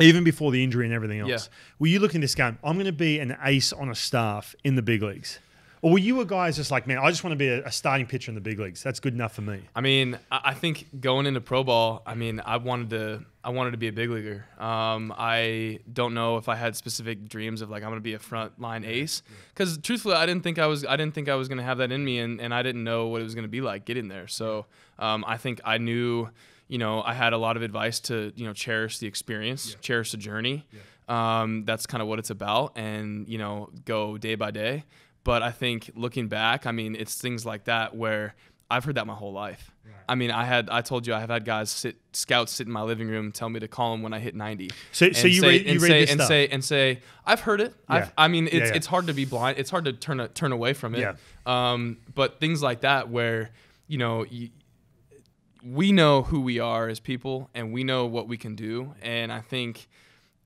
even before the injury and everything else. Yeah. Were you looking at this game? I'm going to be an ace on a staff in the big leagues. Or were you a guy just like, man, I just want to be a, a starting pitcher in the big leagues. That's good enough for me. I mean, I think going into pro ball, I mean, I wanted to, I wanted to be a big leaguer. Um, I don't know if I had specific dreams of like I'm gonna be a front line ace, because truthfully, I didn't think I was, I didn't think I was gonna have that in me, and, and I didn't know what it was gonna be like getting there. So um, I think I knew, you know, I had a lot of advice to, you know, cherish the experience, cherish the journey. Um, that's kind of what it's about, and you know, go day by day. But I think looking back, I mean, it's things like that where I've heard that my whole life. I mean, I had I told you I have had guys sit scouts sit in my living room tell me to call them when I hit 90. So- so you say, read- you and read say this and stuff? say and say I've heard it. Yeah. I've, I mean, it's Yeah, yeah. it's hard to be blind. It's hard to turn a, turn away from it. Yeah. Um, but things like that where you know you, we know who we are as people and we know what we can do. And I think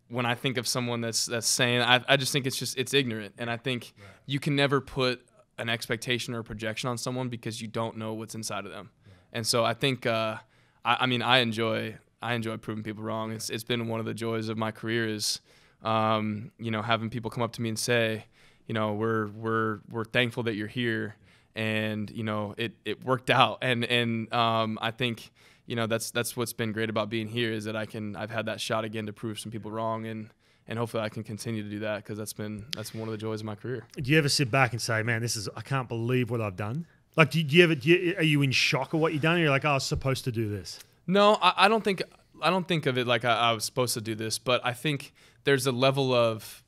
when I think of someone that's that's saying I, I just think it's just it's ignorant. And I think you can never put an expectation or a projection on someone because you don't know what's inside of them. And so I think uh, I, I mean I enjoy I enjoy proving people wrong. It's it's been one of the joys of my career is um, you know having people come up to me and say you know we're we're we're thankful that you're here and you know it it worked out and and um, I think you know that's that's what's been great about being here is that I can I've had that shot again to prove some people wrong and and hopefully I can continue to do that because that's been that's one of the joys of my career. Do you ever sit back and say, man, this is, I can't believe what I've done? Like, do you, do you ever, do you, are you in shock of what you've done? Or you're like, oh, I was supposed to do this. No, I, I don't think I don't think of it like I, I was supposed to do this, but I think there's a level of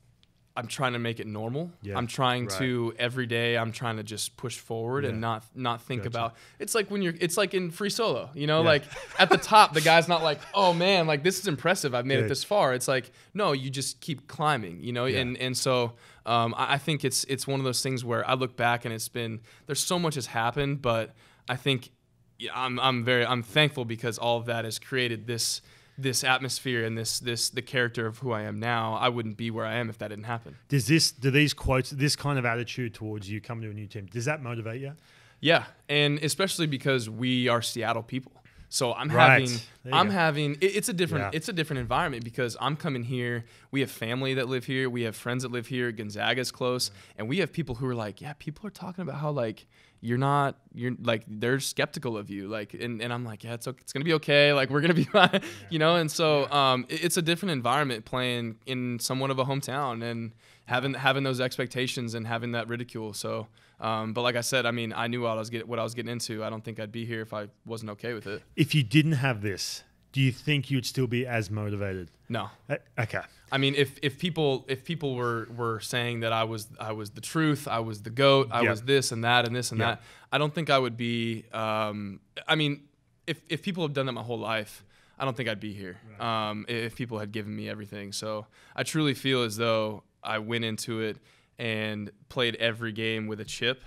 I'm trying to make it normal. Yeah, I'm trying right. to every day. I'm trying to just push forward and not not think Gotcha. about. It's like when you're. It's like in free solo. You know, Yeah. like at the top, the guy's not like, oh man, like this is impressive. I've made it this far. It's like no, you just keep climbing. You know, Yeah. and and so um, I, I think it's it's one of those things where I look back and it's been there's so much has happened, but I think yeah, I'm I'm very I'm thankful because all of that has created this this atmosphere and this this the character of who I am now. I wouldn't be where I am if that didn't happen. Does this, do these quotes, this kind of attitude towards you coming to a new team, does that motivate you? Yeah, and especially because we are Seattle people. So I'm Right. having I'm go. having it, it's a different Yeah. it's a different environment because I'm coming here. We have family that live here. We have friends that live here. Gonzaga's close, and we have people who are like, yeah, people are talking about how like you're not you're like they're skeptical of you like and, and i'm like yeah it's, okay, it's gonna be okay like we're gonna be fine you know and so um, it's a different environment playing in somewhat of a hometown and having having those expectations and having that ridicule so um, but like i said i mean i knew what i was getting what i was getting into. I don't think i'd be here if i wasn't okay with it. If you didn't have this, do you think you'd still be as motivated? no Uh, Okay. I mean, if, if people if people were, were saying that I was I was the truth, I was the goat, I Yeah. was this and that and this and Yeah. that, I don't think I would be. Um, I mean, if if people have done that my whole life, I don't think I'd be here. Um, if people had given me everything, so I truly feel as though I went into it and played every game with a chip,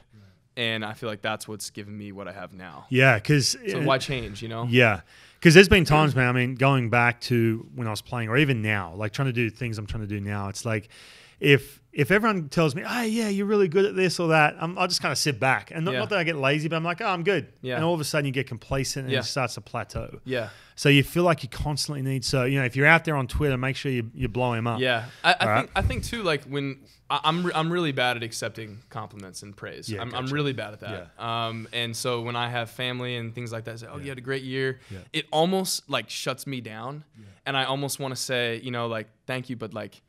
and I feel like that's what's given me what I have now. Yeah, because So why change? You know? Yeah, because there's been times, man. I mean, going back to when I was playing, or even now, like trying to do things I'm trying to do now. It's like if if everyone tells me, "Oh, yeah, you're really good at this or that," I'm, I'll just kind of sit back, and not, Yeah. not that I get lazy, but I'm like, "Oh, I'm good." Yeah. And all of a sudden, you get complacent, and Yeah. it starts to plateau. Yeah. So you feel like you constantly need. So you know, if you're out there on Twitter, make sure you you blow him up. Yeah, I, I All right. think I think too. Like when I- I'm re- I'm really bad at accepting compliments and praise. Yeah, I'm, I'm really bad at that. Um, and so when I have family and things like that, say, "Oh, you had a great year," Yeah. it almost like shuts me down, and I almost want to say, you know, like thank you, but like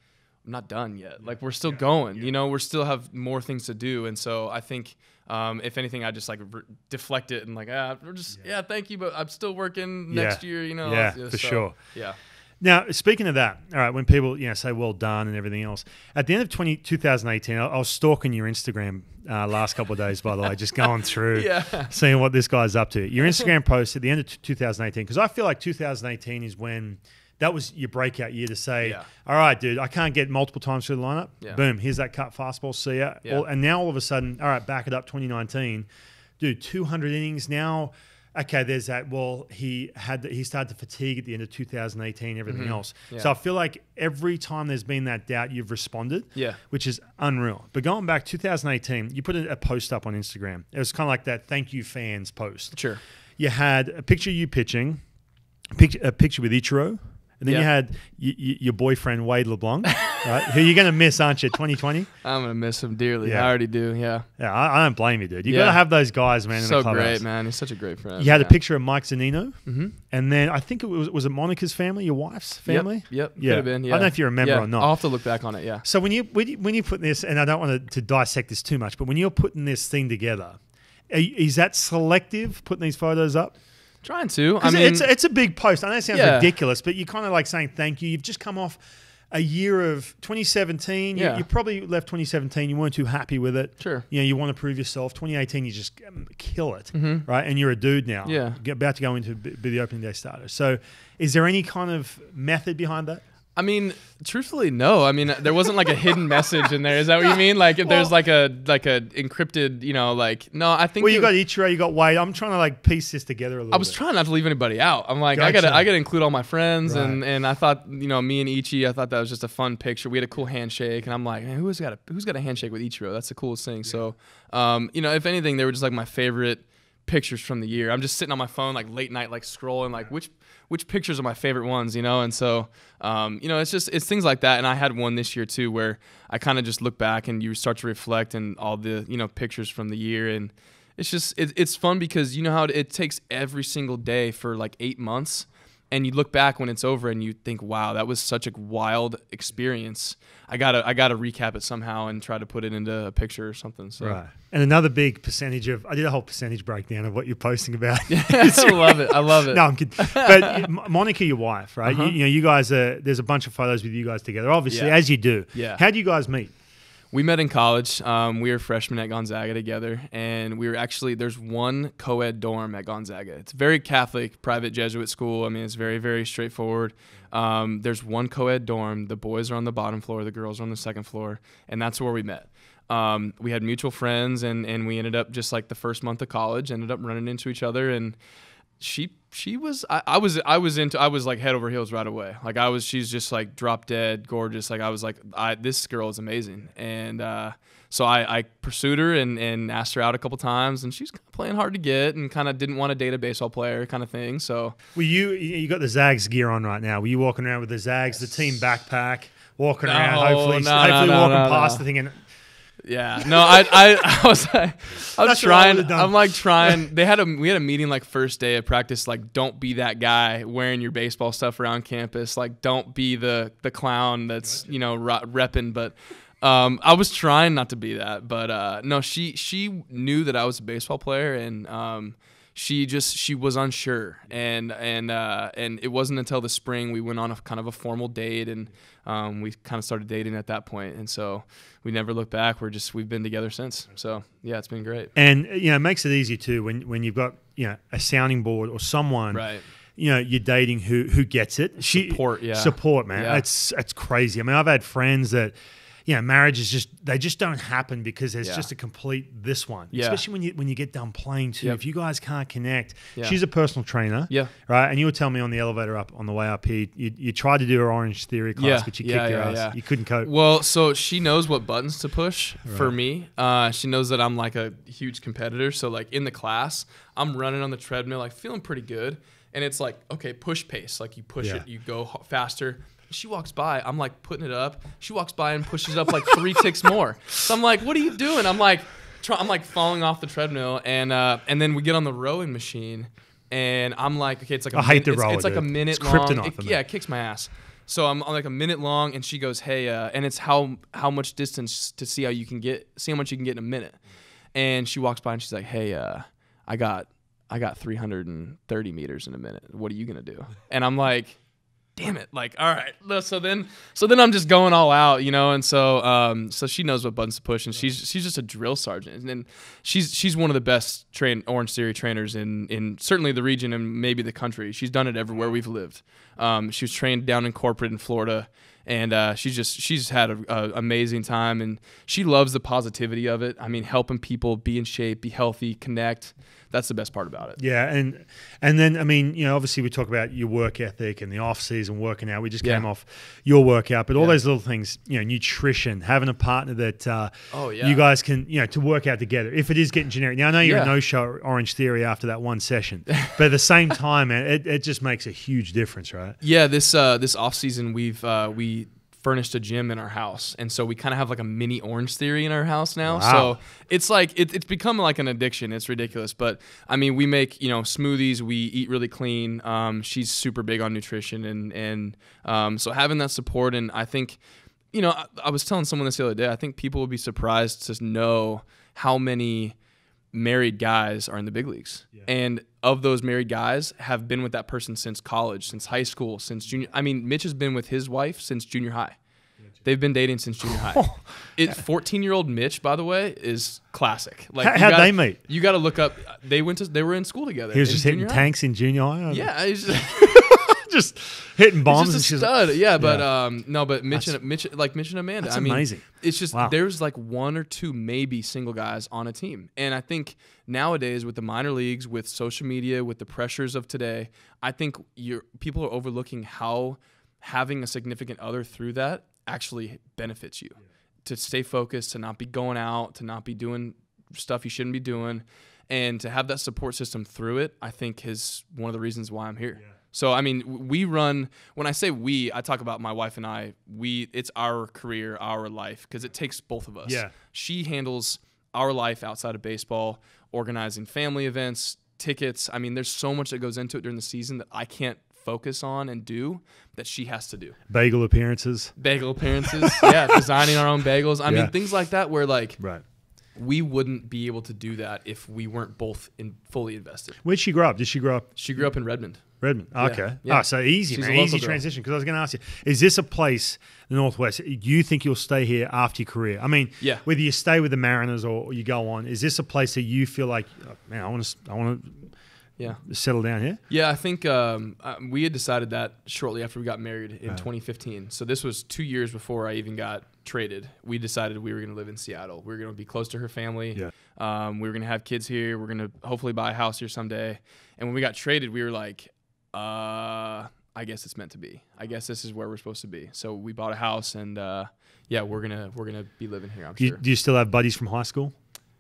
I'm not done yet. Like we're still going. You know, we're still have more things to do, and so I think. Um, if anything, I just like re- deflect it and like, ah, we're just yeah. thank you, but I'm still working Yeah. next year, you know. Yeah, for so, sure. Yeah, Now, speaking of that, all right, when people you know say well done and everything else, at the end of 20, 2018, I, I was stalking your Instagram uh, last couple of days, by the way, just going through, Yeah. seeing what this guy's up to. Your Instagram post at the end of t- 2018, because I feel like 2018 is when that was your breakout year to say, Yeah. all right, dude, I can't get multiple times through the lineup. Yeah. Boom, here's that cut fastball. See ya. Yeah. All- and now all of a sudden, all right, back it up 2019, dude, 200 innings now. Okay, there's that. Well, he had the, he started to fatigue at the end of 2018, everything else. Mm-hmm. Yeah. So I feel like every time there's been that doubt, you've responded. Yeah. Which is unreal. But going back 2018, you put a, post up on Instagram. It was kind of like that thank you fans post. sure. You had a picture of you pitching, a picture with Ichiro, and then Yeah. you had y- y- your boyfriend Wade LeBlanc, right? Who you're going to miss, aren't you? 2020. I'm gonna miss him dearly. Yeah. I already do. Yeah. Yeah, I, I don't blame you, dude. You Yeah. got to have those guys, man. In so great, man. He's such a great friend. You had yeah. a picture of Mike Zunino, Mm-hmm. and then I think it was was it Monica's family, your wife's family. Yep. yep. Yeah. Could have been. I don't know if you remember Yeah. or not. I'll have to look back on it. Yeah. So when you when you, when you put this, and I don't want to, to dissect this too much, but when you're putting this thing together, are is that selective putting these photos up? Trying to. I mean, it's it's a big post. I know it sounds Yeah. ridiculous, but you're kind of like saying thank you. You've just come off a year of 2017. You, Yeah. you probably left 2017. You weren't too happy with it. Sure. You know, you want to prove yourself. 2018, you just um, kill it, right? And you're a dude now. Mm-hmm. Yeah. Get- about to go into be the opening day starter. So, is there any kind of method behind that? I mean, truthfully, no. I mean, there wasn't like a hidden message in there. Is that what you mean? Like, if there's like a like a encrypted, you know, like no. I think Well, you it- got Ichiro, you got Wade. I'm trying to like piece this together a little I was bit. trying not to leave anybody out. I'm like, I gotta, I gotta include all my friends, and Right. and I thought, you know, me and Ichi, I thought that was just a fun picture. We had a cool handshake, and I'm like, man, who's got a who's got a handshake with Ichiro? That's the coolest thing. So, um, you know, if anything, they were just like my favorite pictures from the year. I'm just sitting on my phone like late night, like scrolling, like which which pictures are my favorite ones, you know? And so, um, you know, it's just it's things like that. And I had one this year too, where I kind of just look back and you start to reflect and all the you know pictures from the year and it's just it, it's fun because you know how it, it takes every single day for like eight months and you look back when it's over and you think wow that was such a wild experience i gotta i gotta recap it somehow and try to put it into a picture or something so Right. And another big percentage of I did a whole percentage breakdown of what you're posting about. i love it i love it no, I'm kidding. But Monica, your wife, right? Uh-huh. You, you know, you guys are. There's a bunch of photos with you guys together, obviously, Yeah. as you do. Yeah. How do you guys meet? We met in college. Um, we were freshmen at Gonzaga together, and we were actually there's one co-ed dorm at Gonzaga. It's very Catholic, private Jesuit school. I mean, it's very very straightforward. Um, there's one co-ed dorm. The boys are on the bottom floor, the girls are on the second floor, and that's where we met. Um, we had mutual friends, and and we ended up just like the first month of college, ended up running into each other, and she she was I, I was I was into I was like head over heels right away. Like I was she's just like drop dead gorgeous. Like I was like I this girl is amazing. And uh, so I, I pursued her and, and asked her out a couple times and she's kind of playing hard to get and kind of didn't want to date a baseball player kind of thing. So Were you you got the Zags gear on right now? Were you walking around with the Zags, the team backpack, walking around, No, hopefully, no, hopefully no, no, walking no, past the thing and Yeah, no, I, I, I was, I was That's I trying. I'm like trying. They had a, we had a meeting like first day of practice. Like, don't be that guy wearing your baseball stuff around campus. Like, don't be the the clown that's you know ro- repping. But um, I was trying not to be that. But uh, no, she she knew that I was a baseball player, and um, she just she was unsure. And and uh, and it wasn't until the spring we went on a kind of a formal date, and um, we kind of started dating at that. And so we never looked back. We're just we've been together since. So yeah, it's been great. and you know it makes it easy too when when you've got you know a sounding board or someone Right. you know you're dating who who gets it. She, Support, yeah. support, man. Yeah. It's it's crazy. I mean, I've had friends that. You know, marriage is just they just don't happen because there's Yeah. just a complete this one. Yeah. Especially when you when you get done playing too. Yep. If you guys can't connect, Yeah. she's a personal trainer. Yeah. Right. And you were telling me on the elevator up on the way up here, you, you tried to do her orange theory class, but you kicked your ass. yeah. You couldn't cope. Well, so she knows what buttons to push for me. Uh, she knows that I'm like a huge competitor. So like in the class, I'm running on the treadmill, like feeling pretty good, and it's like okay, push pace. Like you push it, you go faster. She walks by, I'm like putting it up. She walks by and pushes it up like three ticks more. So I'm like, what are you doing? I'm like, try, I'm like falling off the treadmill, and uh, and then we get on the rowing machine, and I'm like, okay, it's like a I hate the it's, rower, it's like a minute It's long. kryptonite It- for me. yeah, it kicks my ass. So I'm on like a minute long, and she goes, "Hey," uh, and it's how how much distance to see how you can get, see how much you can get in a minute. And she walks by and she's like, "Hey, uh, I got I got 330 meters in a minute. What are you gonna do?" And I'm like, "Damn it!" Like, all right. So then so then I'm just going all out, you know. And so um so she knows what buttons to push, and she's she's just a drill sergeant, and then she's she's one of the best train Orange Theory trainers in in certainly the region and maybe the country. She's done it everywhere we've lived. Um, she was trained down in corporate in Florida, and uh, she's just she's had a, a amazing time, and she loves the positivity of it. I mean, helping people be in shape, be healthy, connect. That's the best part about it. Yeah, and and then I mean, you know, obviously we talk about your work ethic and the off season working out. We just came Yeah. off your workout, but all Yeah. those little things, you know, nutrition, having a partner that uh, Oh, yeah. you guys can, you know, to work out together. If it is getting generic, now I know you're Yeah. a no show Orange Theory after that one session, but at the same time, man, it, it just makes a huge difference, right? Yeah, this uh, this off season we've uh, we furnished a gym in our house, and so we kind of have like a mini Orange Theory in our house now. Wow. So it's like it, it's become like an addiction. It's ridiculous, but I mean, we make you know smoothies. We eat really clean. Um, she's super big on nutrition, and and um, so having that support, and I think. You know, I, I was telling someone this the other day. I think people would be surprised to know how many married guys are in the big leagues. And of those married guys have been with that person since college, since high school, since junior I mean, Mitch has been with his wife since junior high. They've been dating since junior high. It 14-year-old Mitch, by the way, is classic. Like How- gotta- they meet? You got to look up they went to they were in school together. He was just hitting high. tanks in junior high. Yeah, just, just hitting bombs. he's and just a she's stud. Yeah, but Yeah. um, no, but Mitch and Mitch, like Mitch and Amanda. That's I mean, amazing. It's just Wow. there's like one or two maybe single guys on a team, and I think nowadays with the minor leagues, with social media, with the pressures of today, I think you're people are overlooking how having a significant other through that actually benefits you to stay focused, to not be going out, to not be doing stuff you shouldn't be doing, and to have that support system through it. I think is one of the reasons why I'm here. So I mean, we run. When I say we, I talk about my wife and I. We, it's our career, our life, because it takes both of us. Yeah. She handles our life outside of baseball, organizing family events, tickets. I mean, there's so much that goes into it during the season that I can't focus on and do that she has to do. bagel appearances. Bagel appearances, yeah, designing our own bagels. I Yeah. mean, things like that where like Right. we wouldn't be able to do that if we weren't both in fully invested. Where'd she grow up? Did she grow up She grew up in Redmond. Redmond. Okay. yeah. Ah, so easy, She's man. Easy girl. transition. Because I was going to ask you, is this a place, the Northwest? Do you think you'll stay here after your career? I mean, Yeah. Whether you stay with the Mariners or you go on, is this a place that you feel like, oh, man, I want to, I want to Yeah. settle down here? Yeah, I think um, we had decided that shortly after we got married in Uh. 2015. So this was two years before I even got traded. We decided we were going to live in Seattle. We were going to be close to her family. Yeah. Um, we were going to have kids here. We're going to hopefully buy a house here someday. And when we got traded, we were like, uh, I guess it's meant to be. I guess this is where we're supposed to be. So we bought a house, and uh, yeah, we're gonna we're gonna be living here. I'm Do you, sure. do you still have buddies from high school?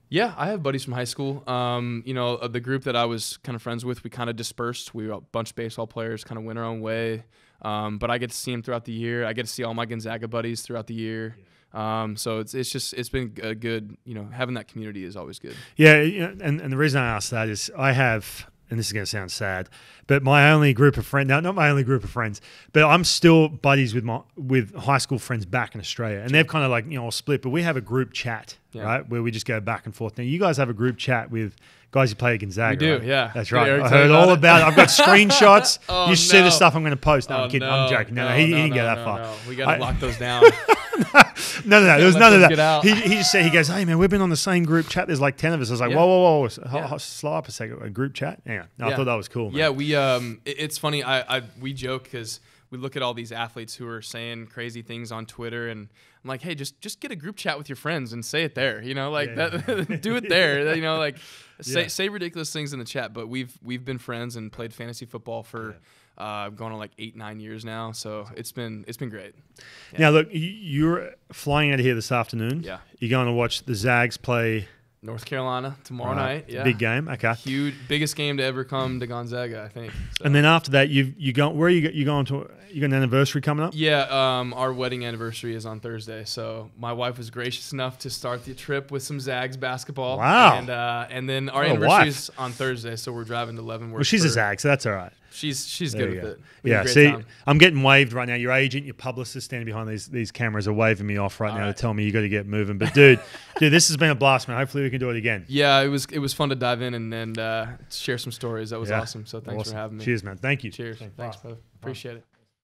Yeah, I have buddies from high school. Um, you know, uh, the group that I was kind of friends with, we kind of dispersed. We were a bunch of baseball players, kind of went our own way. Um, but I get to see them throughout the year. I get to see all my Gonzaga buddies throughout the year. Um, so it's it's just it's been a good. You know, having that community is always good. Yeah, you and, and the reason I ask that is I have, and this is going to sound sad, but my only group of friends, now not my only group of friends, but I'm still buddies with my with high school friends back in Australia, and they've kind of like you know all split, but we have a group chat, Yeah. right, where we just go back and forth. Now you guys have a group chat with guys who play at Gonzaga. We do, right? yeah. that's right. Eric I heard about all it? about it. I've got screenshots. Oh, you see the stuff I'm going to post. No, Oh, I'm kidding. I'm joking. No, no, he, he didn't get that no, far. no. We got to lock those down. No, no, no. There was none of that. He, he just said, he goes, hey, man, we've been on the same group chat. There's like 10 of us. I was like, Yeah. whoa, whoa, whoa. Ho- Yeah. ho- slow up a second. A group chat? Yeah. No, I thought that was cool. Man. Yeah, we um, it- it's funny. I, I we joke because we look at all these athletes who are saying crazy things on Twitter, and I'm like, hey, just just get a group chat with your friends and say it there. You know, like Yeah. that, do it there. You know, like say Yeah. say ridiculous things in the chat. But we've we've been friends and played fantasy football for. Uh, going on like eight nine years now, so it's been it's been great. Yeah. Now, look, you- you're flying out of here this afternoon. Yeah. You're going to watch the Zags play North Carolina tomorrow Right. night. Yeah, big game. Okay. huge, biggest game to ever come to Gonzaga, I think. So. And then after that, you you go where are you you going to? You got an anniversary coming up? Yeah, um, our wedding anniversary is on Thursday, so my wife was gracious enough to start the trip with some Zags basketball. Wow. And uh, and then our What anniversary is on Thursday, so we're driving to Leavenworth. Well, she's a for- Zag, so that's all right. She's she's There good with go. it. We Yeah, see, time. I'm getting waved right now. Your agent, your publicist standing behind these these cameras are waving me off right All now right. to tell me you got to get moving. But dude, dude, this has been a blast, man. Hopefully we can do it again. Yeah, it was it was fun to dive in and and uh, share some stories. That was Yeah. awesome. So thanks Awesome. for having me. Cheers, man. Thank you. Cheers. Thanks, brother. Appreciate it.